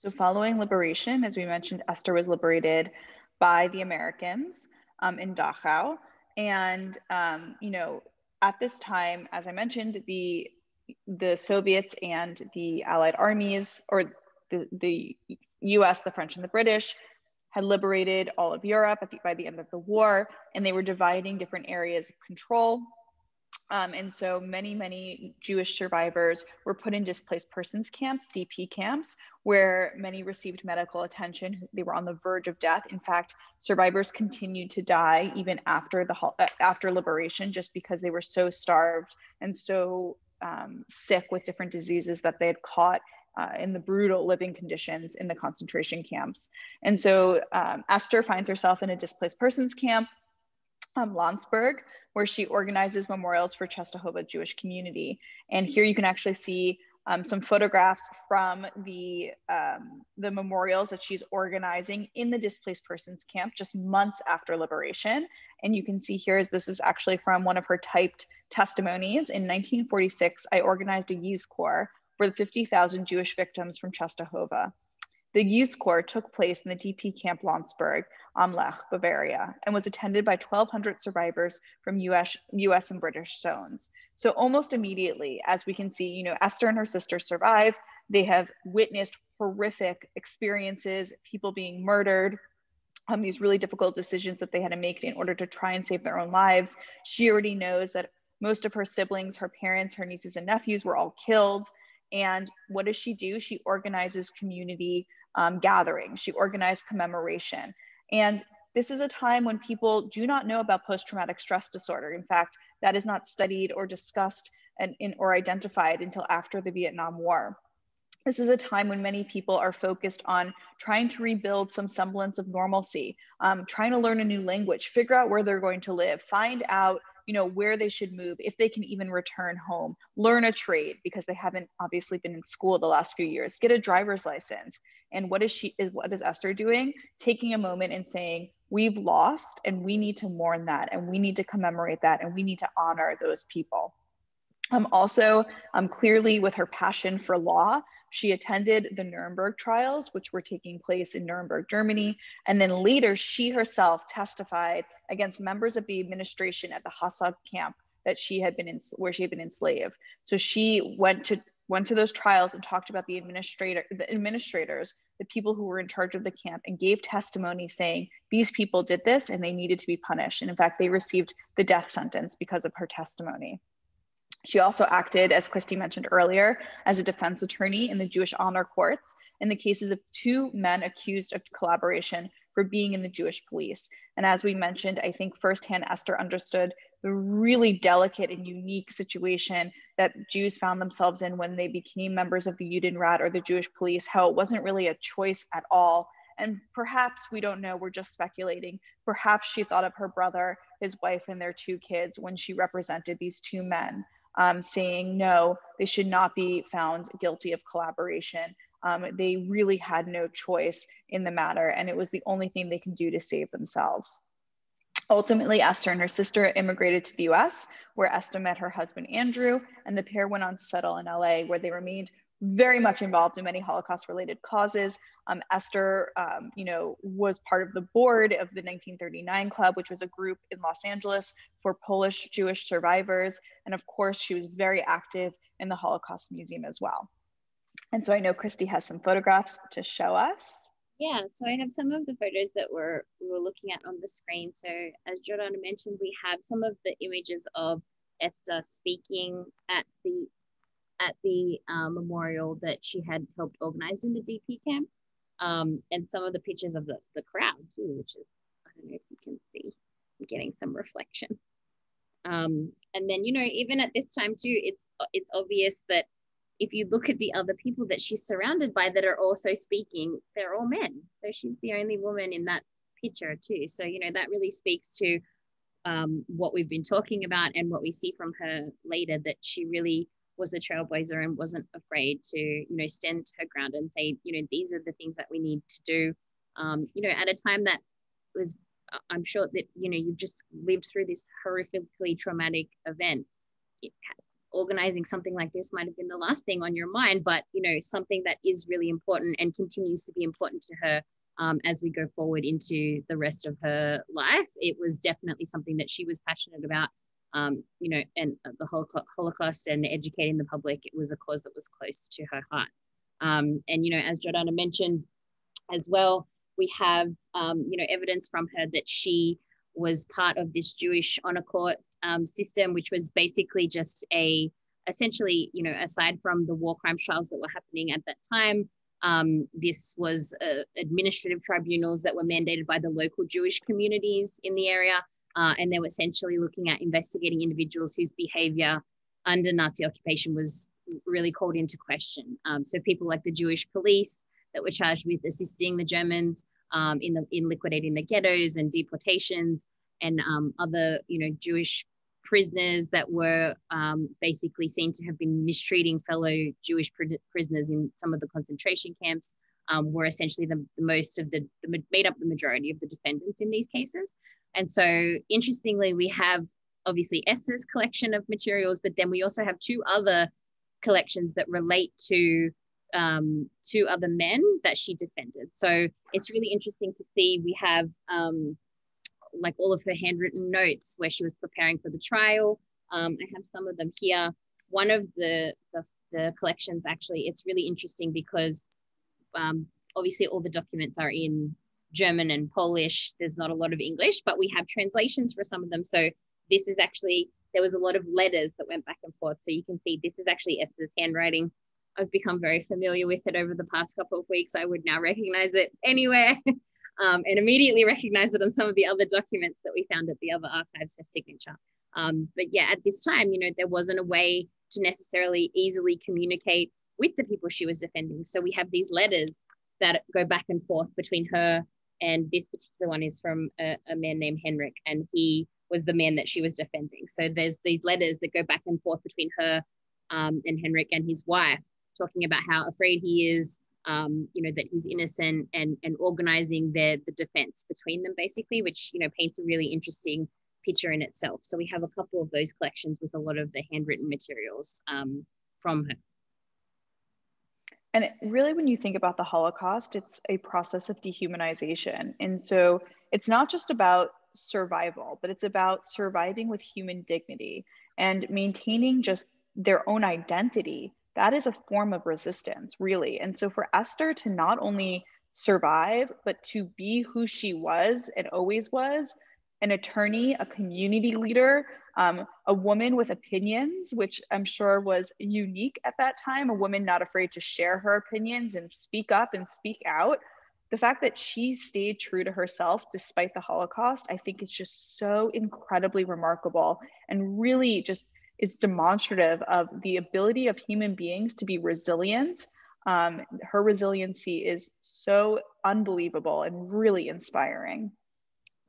So following liberation, as we mentioned, Esther was liberated by the Americans um, in Dachau. And, um, you know, at this time, as I mentioned, the the Soviets and the Allied armies, or the, the US, the French, and the British, had liberated all of Europe the, by the end of the war, and they were dividing different areas of control um, and so many, many Jewish survivors were put in displaced persons camps, DP camps, where many received medical attention. They were on the verge of death. In fact, survivors continued to die even after the uh, after liberation, just because they were so starved and so um, sick with different diseases that they had caught uh, in the brutal living conditions in the concentration camps. And so um, Esther finds herself in a displaced persons camp, um, Landsberg, where she organizes memorials for Czestochowa Jewish community. And here you can actually see um, some photographs from the, um, the memorials that she's organizing in the displaced persons camp just months after liberation. And you can see here is this is actually from one of her typed testimonies. In 1946, I organized a Yizkor for the 50,000 Jewish victims from Czestochowa. The Yizkor took place in the DP Camp Landsberg on Lech, Bavaria, and was attended by 1,200 survivors from US, US and British zones. So almost immediately, as we can see, you know, Esther and her sister survive. They have witnessed horrific experiences, people being murdered, um, these really difficult decisions that they had to make in order to try and save their own lives. She already knows that most of her siblings, her parents, her nieces and nephews were all killed. And what does she do? She organizes community um, gatherings. She organized commemoration. And this is a time when people do not know about post-traumatic stress disorder. In fact, that is not studied or discussed and, in, or identified until after the Vietnam War. This is a time when many people are focused on trying to rebuild some semblance of normalcy, um, trying to learn a new language, figure out where they're going to live, find out you know where they should move if they can even return home learn a trade because they haven't obviously been in school the last few years get a driver's license. And what is she is what is esther doing? Taking a moment and saying we've lost and we need to mourn that and we need to commemorate that and we need to honor those people. Um, also um, clearly with her passion for law she attended the Nuremberg trials, which were taking place in Nuremberg, Germany. And then later, she herself testified against members of the administration at the Hassag camp that she had been in, where she had been enslaved. So she went to went to those trials and talked about the administrator, the administrators, the people who were in charge of the camp, and gave testimony saying these people did this and they needed to be punished. And in fact, they received the death sentence because of her testimony. She also acted, as Christie mentioned earlier, as a defense attorney in the Jewish honor courts in the cases of two men accused of collaboration for being in the Jewish police. And as we mentioned, I think firsthand Esther understood the really delicate and unique situation that Jews found themselves in when they became members of the Judenrat or the Jewish police, how it wasn't really a choice at all. And perhaps we don't know, we're just speculating. Perhaps she thought of her brother, his wife, and their two kids when she represented these two men um, saying no, they should not be found guilty of collaboration. Um, they really had no choice in the matter, and it was the only thing they can do to save themselves. Ultimately, Esther and her sister immigrated to the US, where Esther met her husband Andrew, and the pair went on to settle in LA, where they remained very much involved in many Holocaust related causes. Um, Esther, um, you know, was part of the board of the 1939 Club, which was a group in Los Angeles for Polish Jewish survivors. And of course, she was very active in the Holocaust Museum as well. And so I know Christie has some photographs to show us. Yeah, so I have some of the photos that we're, we were looking at on the screen. So as Jordanna mentioned, we have some of the images of Esther speaking at the at the um, memorial that she had helped organize in the DP camp. Um, and some of the pictures of the, the crowd too, which is, I don't know if you can see, I'm getting some reflection. Um, and then, you know, even at this time too, it's, it's obvious that if you look at the other people that she's surrounded by that are also speaking, they're all men. So she's the only woman in that picture too. So, you know, that really speaks to um, what we've been talking about and what we see from her later that she really was a trailblazer and wasn't afraid to you know stand her ground and say you know these are the things that we need to do. Um, you know at a time that was i'm sure that you know you've just lived through this horrifically traumatic event. It, organizing something like this might have been the last thing on your mind but you know something that is really important and continues to be important to her um, as we go forward into the rest of her life it was definitely something that she was passionate about um, you know, and the Holocaust and educating the public, it was a cause that was close to her heart. Um, and, you know, as Jordanna mentioned as well, we have, um, you know, evidence from her that she was part of this Jewish honor court um, system, which was basically just a, essentially, you know, aside from the war crime trials that were happening at that time, um, this was uh, administrative tribunals that were mandated by the local Jewish communities in the area uh, and they were essentially looking at investigating individuals whose behavior under Nazi occupation was really called into question. Um, so people like the Jewish police that were charged with assisting the Germans um, in, the, in liquidating the ghettos and deportations, and um, other you know Jewish prisoners that were um, basically seen to have been mistreating fellow Jewish pr- prisoners in some of the concentration camps um, were essentially the, the most of the, the, made up the majority of the defendants in these cases. And so, interestingly, we have obviously Esther's collection of materials, but then we also have two other collections that relate to um, two other men that she defended. So it's really interesting to see. We have um, like all of her handwritten notes where she was preparing for the trial. Um, I have some of them here. One of the, the, the collections actually, it's really interesting because um, obviously all the documents are in German and Polish. There's not a lot of English, but we have translations for some of them. So this is actually, there was a lot of letters that went back and forth. So you can see this is actually Esther's handwriting. I've become very familiar with it over the past couple of weeks. I would now recognize it anywhere um, and immediately recognize it on some of the other documents that we found at the other archives, for signature. Um, but yeah, at this time, you know, there wasn't a way to necessarily easily communicate with the people she was defending. So we have these letters that go back and forth between her and this particular one is from a, a man named Henrik, and he was the man that she was defending. So there's these letters that go back and forth between her um, and Henrik and his wife, talking about how afraid he is, um, you know, that he's innocent, and and organizing their the defense between them, basically, which you know paints a really interesting picture in itself. So we have a couple of those collections with a lot of the handwritten materials um, from her. And really, when you think about the Holocaust, it's a process of dehumanization. And so it's not just about survival, but it's about surviving with human dignity and maintaining just their own identity. That is a form of resistance, really. And so for Esther to not only survive, but to be who she was and always was an attorney, a community leader, um, a woman with opinions, which I'm sure was unique at that time, a woman not afraid to share her opinions and speak up and speak out. The fact that she stayed true to herself despite the Holocaust, I think is just so incredibly remarkable and really just is demonstrative of the ability of human beings to be resilient. Um, her resiliency is so unbelievable and really inspiring.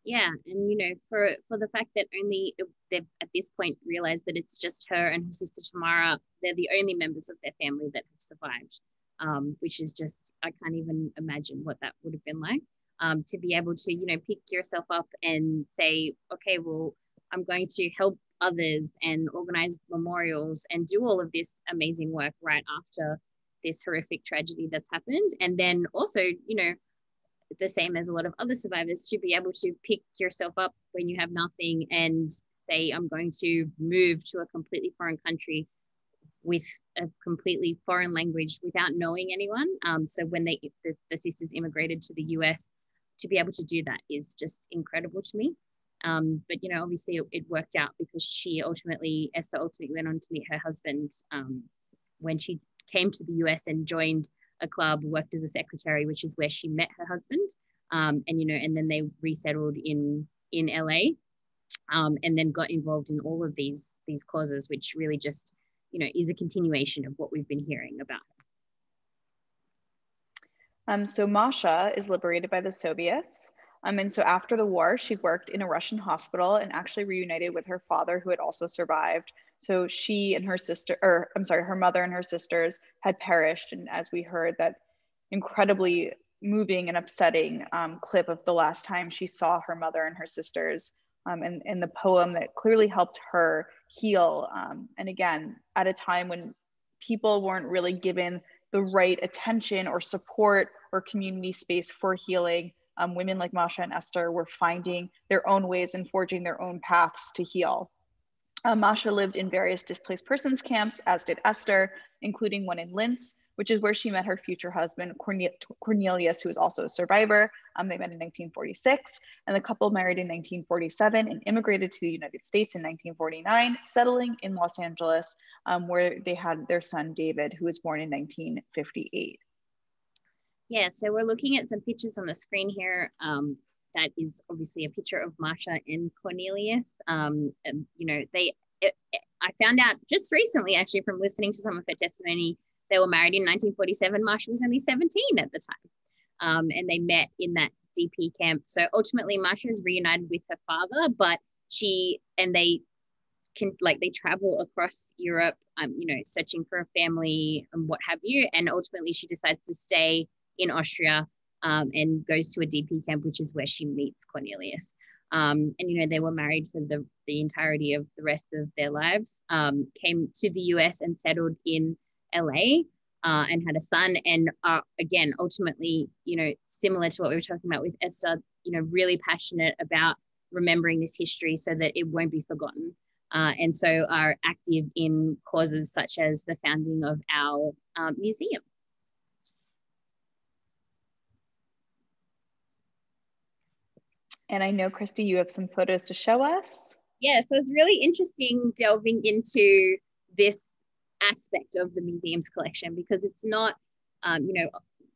Yeah, and you know, for for the fact that only they've at this point realized that it's just her and her sister Tamara, they're the only members of their family that have survived, um, which is just I can't even imagine what that would have been like. Um, to be able to you know pick yourself up and say, okay, well, I'm going to help others and organize memorials and do all of this amazing work right after this horrific tragedy that's happened, and then also you know the same as a lot of other survivors to be able to pick yourself up when you have nothing and say i'm going to move to a completely foreign country with a completely foreign language without knowing anyone. Um, so when they the, the, sisters immigrated to the us to be able to do that is just incredible to me. Um, but you know obviously it, it, worked out because she ultimately esther ultimately went on to meet her husband um, when she came to the us and joined a club, worked as a secretary, which is where she met her husband. Um, and you know, and then they resettled in in LA, um, and then got involved in all of these these causes, which really just you know is a continuation of what we've been hearing about. Um, so Masha is liberated by the Soviets. Um, and so after the war, she worked in a Russian hospital and actually reunited with her father, who had also survived. So she and her sister, or I'm sorry, her mother and her sisters had perished. And as we heard, that incredibly moving and upsetting um, clip of the last time she saw her mother and her sisters um, and, and the poem that clearly helped her heal. Um, and again, at a time when people weren't really given the right attention or support or community space for healing, um, women like Masha and Esther were finding their own ways and forging their own paths to heal. Uh, Masha lived in various displaced persons camps, as did Esther, including one in Linz, which is where she met her future husband, Cornelius, who was also a survivor. Um, they met in 1946, and the couple married in 1947 and immigrated to the United States in 1949, settling in Los Angeles, um, where they had their son, David, who was born in 1958. Yeah, so we're looking at some pictures on the screen here. Um, that is obviously a picture of Masha and Cornelius. Um, and, you know, they, it, it, I found out just recently, actually, from listening to some of her testimony, they were married in 1947. Masha was only 17 at the time. Um, and they met in that DP camp. So ultimately, Masha is reunited with her father, but she and they can like they travel across Europe, um, you know, searching for a family and what have you. And ultimately, she decides to stay in Austria um, and goes to a DP camp, which is where she meets Cornelius. Um, and you know they were married for the the entirety of the rest of their lives. Um, came to the US and settled in LA uh, and had a son. And uh, again, ultimately, you know, similar to what we were talking about with Esther, you know, really passionate about remembering this history so that it won't be forgotten. Uh, and so are active in causes such as the founding of our um, museum. And I know, Christie, you have some photos to show us. Yeah, so it's really interesting delving into this aspect of the museum's collection because it's not, um, you know,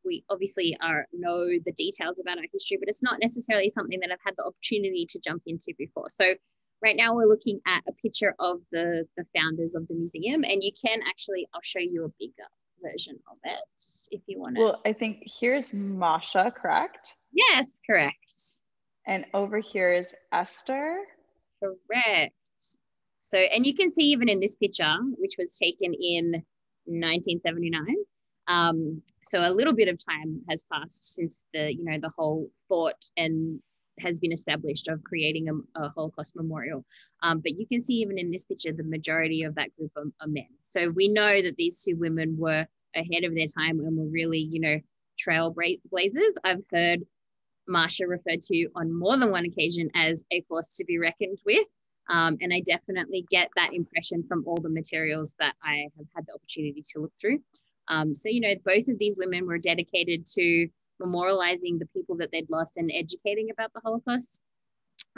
we obviously are know the details about our history, but it's not necessarily something that I've had the opportunity to jump into before. So right now we're looking at a picture of the the founders of the museum, and you can actually, I'll show you a bigger version of it if you want to. Well, I think here's Masha, correct? Yes, correct. And over here is Esther. Correct. So, and you can see even in this picture, which was taken in 1979. Um, so a little bit of time has passed since the, you know, the whole thought and has been established of creating a, a Holocaust memorial. Um, but you can see even in this picture, the majority of that group are, are men. So we know that these two women were ahead of their time and were really, you know, trailblazers. I've heard Masha referred to on more than one occasion as a force to be reckoned with. Um, and I definitely get that impression from all the materials that I have had the opportunity to look through. Um, so, you know, both of these women were dedicated to memorializing the people that they'd lost and educating about the Holocaust.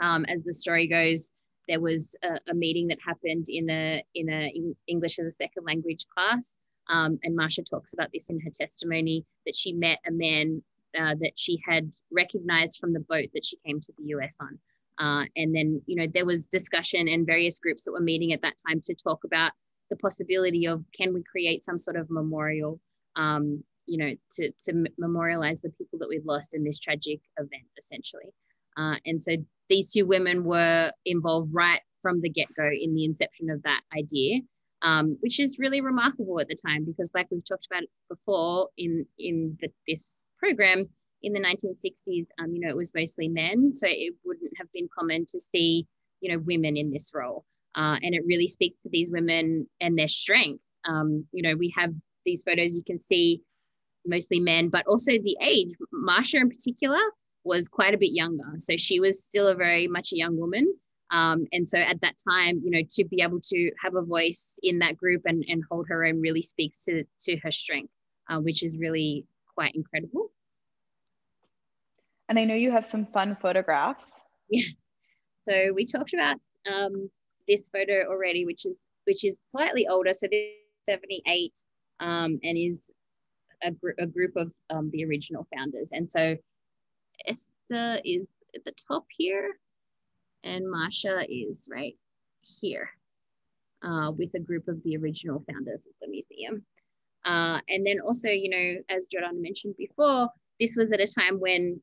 Um, as the story goes, there was a, a, meeting that happened in a in a English as a second language class, um, and Masha talks about this in her testimony that she met a man uh, that she had recognized from the boat that she came to the US on. Uh, and then, you know, there was discussion and various groups that were meeting at that time to talk about the possibility of can we create some sort of memorial, um, you know, to, to memorialize the people that we've lost in this tragic event, essentially. Uh, and so these two women were involved right from the get go in the inception of that idea, um, which is really remarkable at the time because, like we've talked about before in in the, this program, in the 1960s, um, you know, it was mostly men, so it wouldn't have been common to see, you know, women in this role. Uh, and it really speaks to these women and their strength. Um, you know, we have these photos you can see mostly men, but also the age. Masha, in particular, was quite a bit younger. So she was still a very much a young woman. Um, and so at that time, you know, to be able to have a voice in that group and, and hold her own really speaks to, to her strength, uh, which is really quite incredible. And I know you have some fun photographs. Yeah. So we talked about um, this photo already, which is which is slightly older. So this is 78 um, and is a, gr- a group of um, the original founders. And so Esther is at the top here, and Masha is right here uh, with a group of the original founders of the museum. Uh, and then also, you know, as Jordan mentioned before, this was at a time when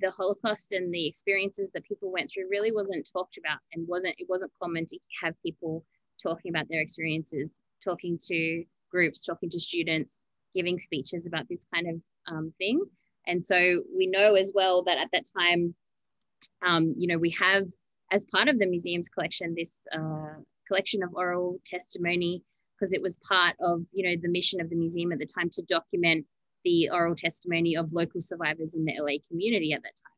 the Holocaust and the experiences that people went through really wasn't talked about and wasn't it wasn't common to have people talking about their experiences, talking to groups, talking to students, giving speeches about this kind of um, thing. And so we know as well that at that time, um, you know, we have as part of the museum's collection this uh, collection of oral testimony because it was part of you know the mission of the museum at the time to document the oral testimony of local survivors in the LA community at that time.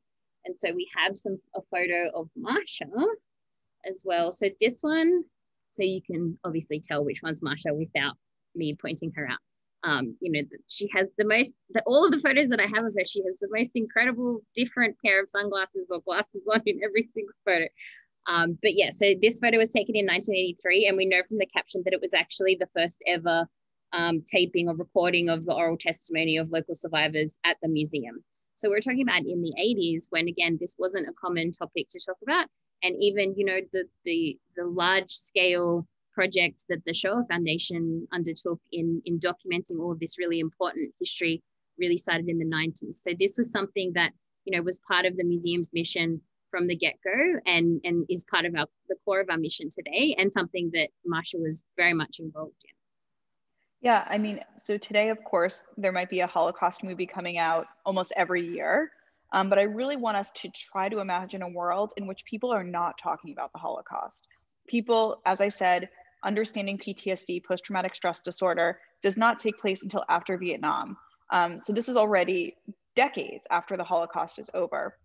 And so we have some a photo of Masha as well. So this one, so you can obviously tell which one's Masha without me pointing her out. Um, you know, she has the most, the, all of the photos that I have of her, she has the most incredible different pair of sunglasses or glasses on in every single photo. Um, but yeah, so this photo was taken in 1983, and we know from the caption that it was actually the first ever um, taping or recording of the oral testimony of local survivors at the museum. So we're talking about in the 80s when again this wasn't a common topic to talk about, and even you know the the the large scale project that the Shoah Foundation undertook in in documenting all of this really important history really started in the 90s. So this was something that you know was part of the museum's mission from the get-go and and is part of our the core of our mission today and something that Masha was very much involved in. Yeah, I mean, so today, of course, there might be a Holocaust movie coming out almost every year. Um, but I really want us to try to imagine a world in which people are not talking about the Holocaust. People, as I said, understanding PTSD, post traumatic stress disorder, does not take place until after Vietnam. Um, so this is already decades after the Holocaust is over.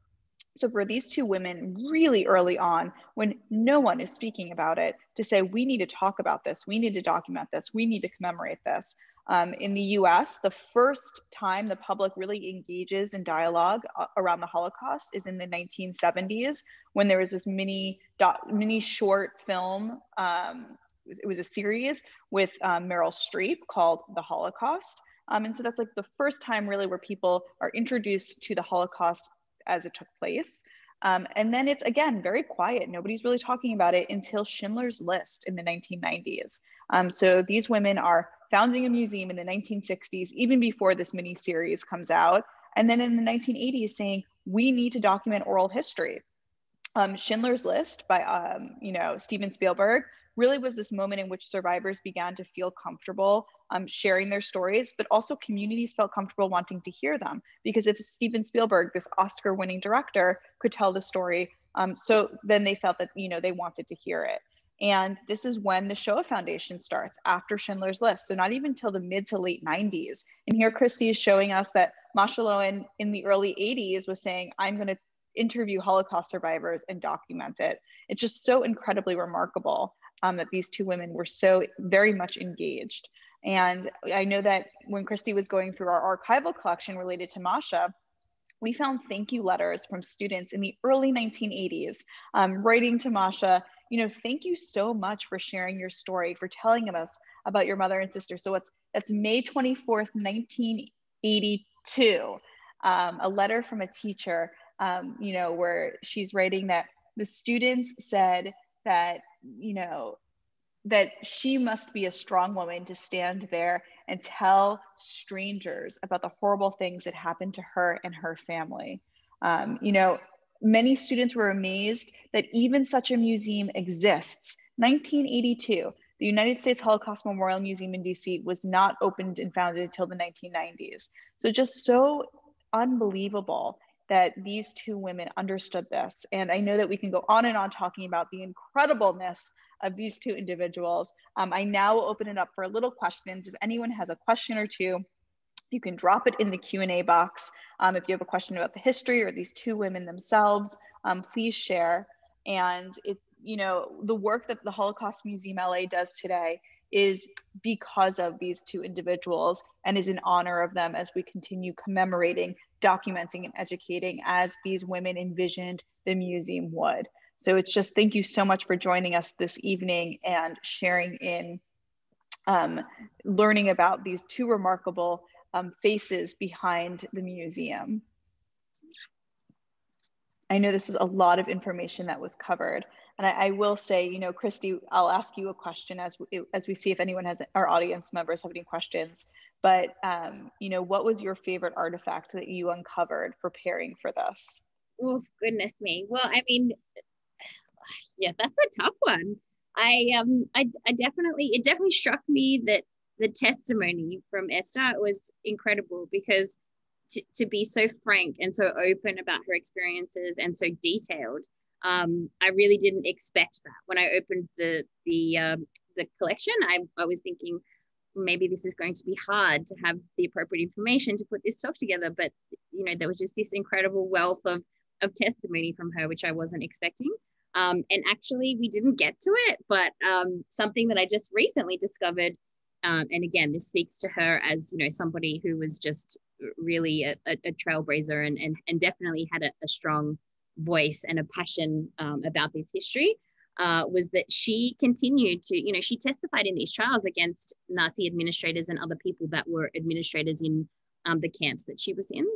So for these two women, really early on, when no one is speaking about it, to say, we need to talk about this, we need to document this, we need to commemorate this. Um, in the US, the first time the public really engages in dialogue uh, around the Holocaust is in the 1970s, when there was this mini, dot, mini short film. Um, it, was, a series with um, Meryl Streep called The Holocaust. Um, and so that's like the first time really where people are introduced to the Holocaust as it took place. Um, and then it's again very quiet. Nobody's really talking about it until Schindler's List in the 1990s. Um, so these women are founding a museum in the 1960s, even before this mini series comes out. And then in the 1980s, saying we need to document oral history. Um, Schindler's List by um, you know Steven Spielberg really was this moment in which survivors began to feel comfortable um, sharing their stories, but also communities felt comfortable wanting to hear them. Because if Steven Spielberg, this Oscar winning director, could tell the story, um, so then they felt that, you know, they wanted to hear it. And this is when the Shoah Foundation starts after Schindler's List. So not even till the mid to late 90s. And here Christie is showing us that Masha Loen in the early 80s was saying, I'm going to interview Holocaust survivors and document it. It's just so incredibly remarkable um, that these two women were so very much engaged. And I know that when Christie was going through our archival collection related to Masha, we found thank you letters from students in the early 1980s um, writing to Masha, you know, thank you so much for sharing your story, for telling us about your mother and sister. So it's that's May 24th, 1982, um, a letter from a teacher, um, you know, where she's writing that the students said that, you know, that she must be a strong woman to stand there and tell strangers about the horrible things that happened to her and her family. Um, you know, many students were amazed that even such a museum exists. 1982, the United States Holocaust Memorial Museum in DC was not opened and founded until the 1990s. So just so unbelievable that these two women understood this. And I know that we can go on and on talking about the incredibleness of these two individuals. Um, I now open it up for a little questions. If anyone has a question or two, you can drop it in the Q&A box. Um, if you have a question about the history or these two women themselves, um, please share. And it, you know, the work that the Holocaust Museum LA does today is because of these two individuals and is in honor of them as we continue commemorating, documenting, and educating as these women envisioned the museum would. So it's just thank you so much for joining us this evening and sharing in um, learning about these two remarkable um, faces behind the museum. I know this was a lot of information that was covered. And I, I, will say, you know, Christie, I'll ask you a question as we, as we see if anyone has, our audience members have any questions. But, um, you know, what was your favorite artifact that you uncovered preparing for this? Oh, goodness me. Well, I mean, yeah, that's a tough one. I, um, I, I definitely, it definitely struck me that the testimony from Esther was incredible because to, to be so frank and so open about her experiences and so detailed um, I really didn't expect that when I opened the the um, the collection. I, I was thinking maybe this is going to be hard to have the appropriate information to put this talk together, but you know there was just this incredible wealth of of testimony from her, which I wasn't expecting. Um, and actually, we didn't get to it, but um, something that I just recently discovered um, and again, this speaks to her as you know somebody who was just really a, a, a trailblazer and, and and definitely had a, a strong voice and a passion um, about this history. Uh, was that she continued to, you know, she testified in these trials against Nazi administrators and other people that were administrators in um, the camps that she was in.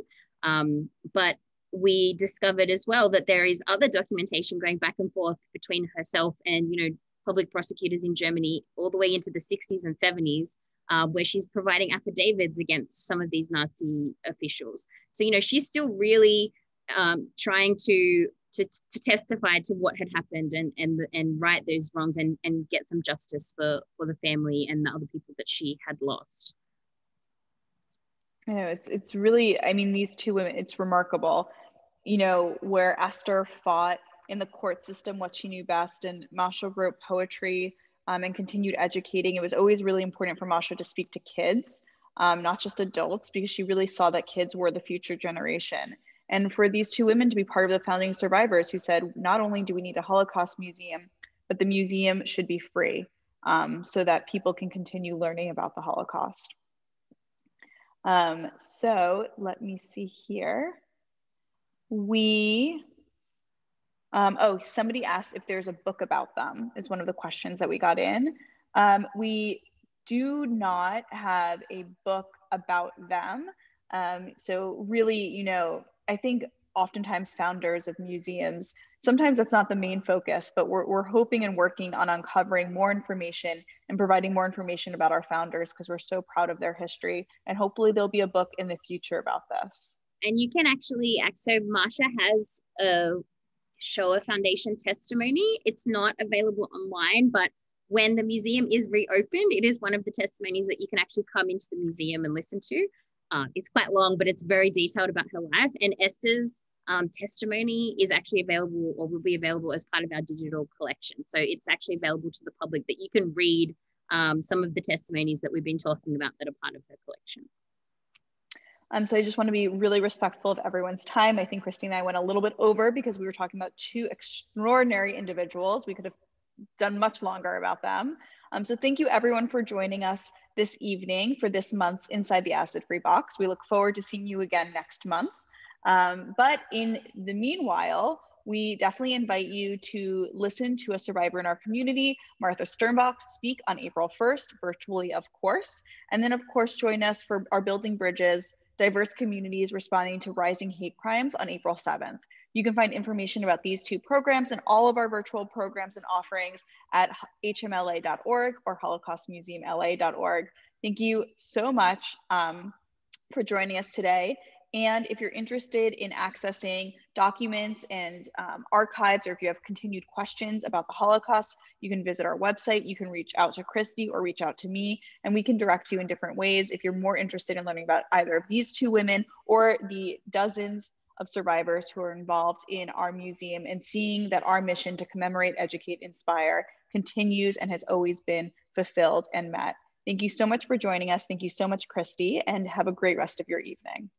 Um, but we discovered as well that there is other documentation going back and forth between herself and, you know, public prosecutors in Germany all the way into the 60s and 70s, uh, where she's providing affidavits against some of these Nazi officials. So, you know, she's still really um, trying to, to to testify to what had happened and and and right those wrongs and and get some justice for for the family and the other people that she had lost. I know it's it's really I mean these two women it's remarkable, you know where Esther fought in the court system what she knew best. And Masha wrote poetry um, and continued educating. It was always really important for Masha to speak to kids, um, not just adults, because she really saw that kids were the future generation. And for these two women to be part of the founding survivors who said, not only do we need a Holocaust museum, but the museum should be free um, so that people can continue learning about the Holocaust. Um, so let me see here. We um, oh, somebody asked if there's a book about them, is one of the questions that we got in. Um, we do not have a book about them. Um, so, really, you know, I think oftentimes founders of museums, sometimes that's not the main focus, but we're, we're hoping and working on uncovering more information and providing more information about our founders because we're so proud of their history. And hopefully, there'll be a book in the future about this and you can actually so Masha has a Shoah Foundation testimony. It's not available online, but when the museum is reopened, it is one of the testimonies that you can actually come into the museum and listen to. Uh, it's quite long, but it's very detailed about her life. And Esther's um, testimony is actually available or will be available as part of our digital collection. So it's actually available to the public that you can read um, some of the testimonies that we've been talking about that are part of her collection. Um, so I just want to be really respectful of everyone's time. I think Christine and I went a little bit over because we were talking about two extraordinary individuals. We could have done much longer about them. Um, so thank you everyone for joining us this evening for this month's Inside the Acid Free Box. We look forward to seeing you again next month. Um, but in the meanwhile, we definitely invite you to listen to a survivor in our community, Martha Sternbach, speak on April 1st, virtually, of course. And then, of course, join us for our Building Bridges diverse communities responding to rising hate crimes on April 7th. You can find information about these two programs and all of our virtual programs and offerings at hmla.org or holocaustmuseumla.org. Thank you so much um, for joining us today. And if you're interested in accessing documents and um, archives, or if you have continued questions about the Holocaust, you can visit our website. You can reach out to Christie or reach out to me, and we can direct you in different ways. If you're more interested in learning about either of these two women or the dozens of survivors who are involved in our museum and seeing that our mission to commemorate, educate, inspire continues and has always been fulfilled and met. Thank you so much for joining us. Thank you so much, Christie, and have a great rest of your evening.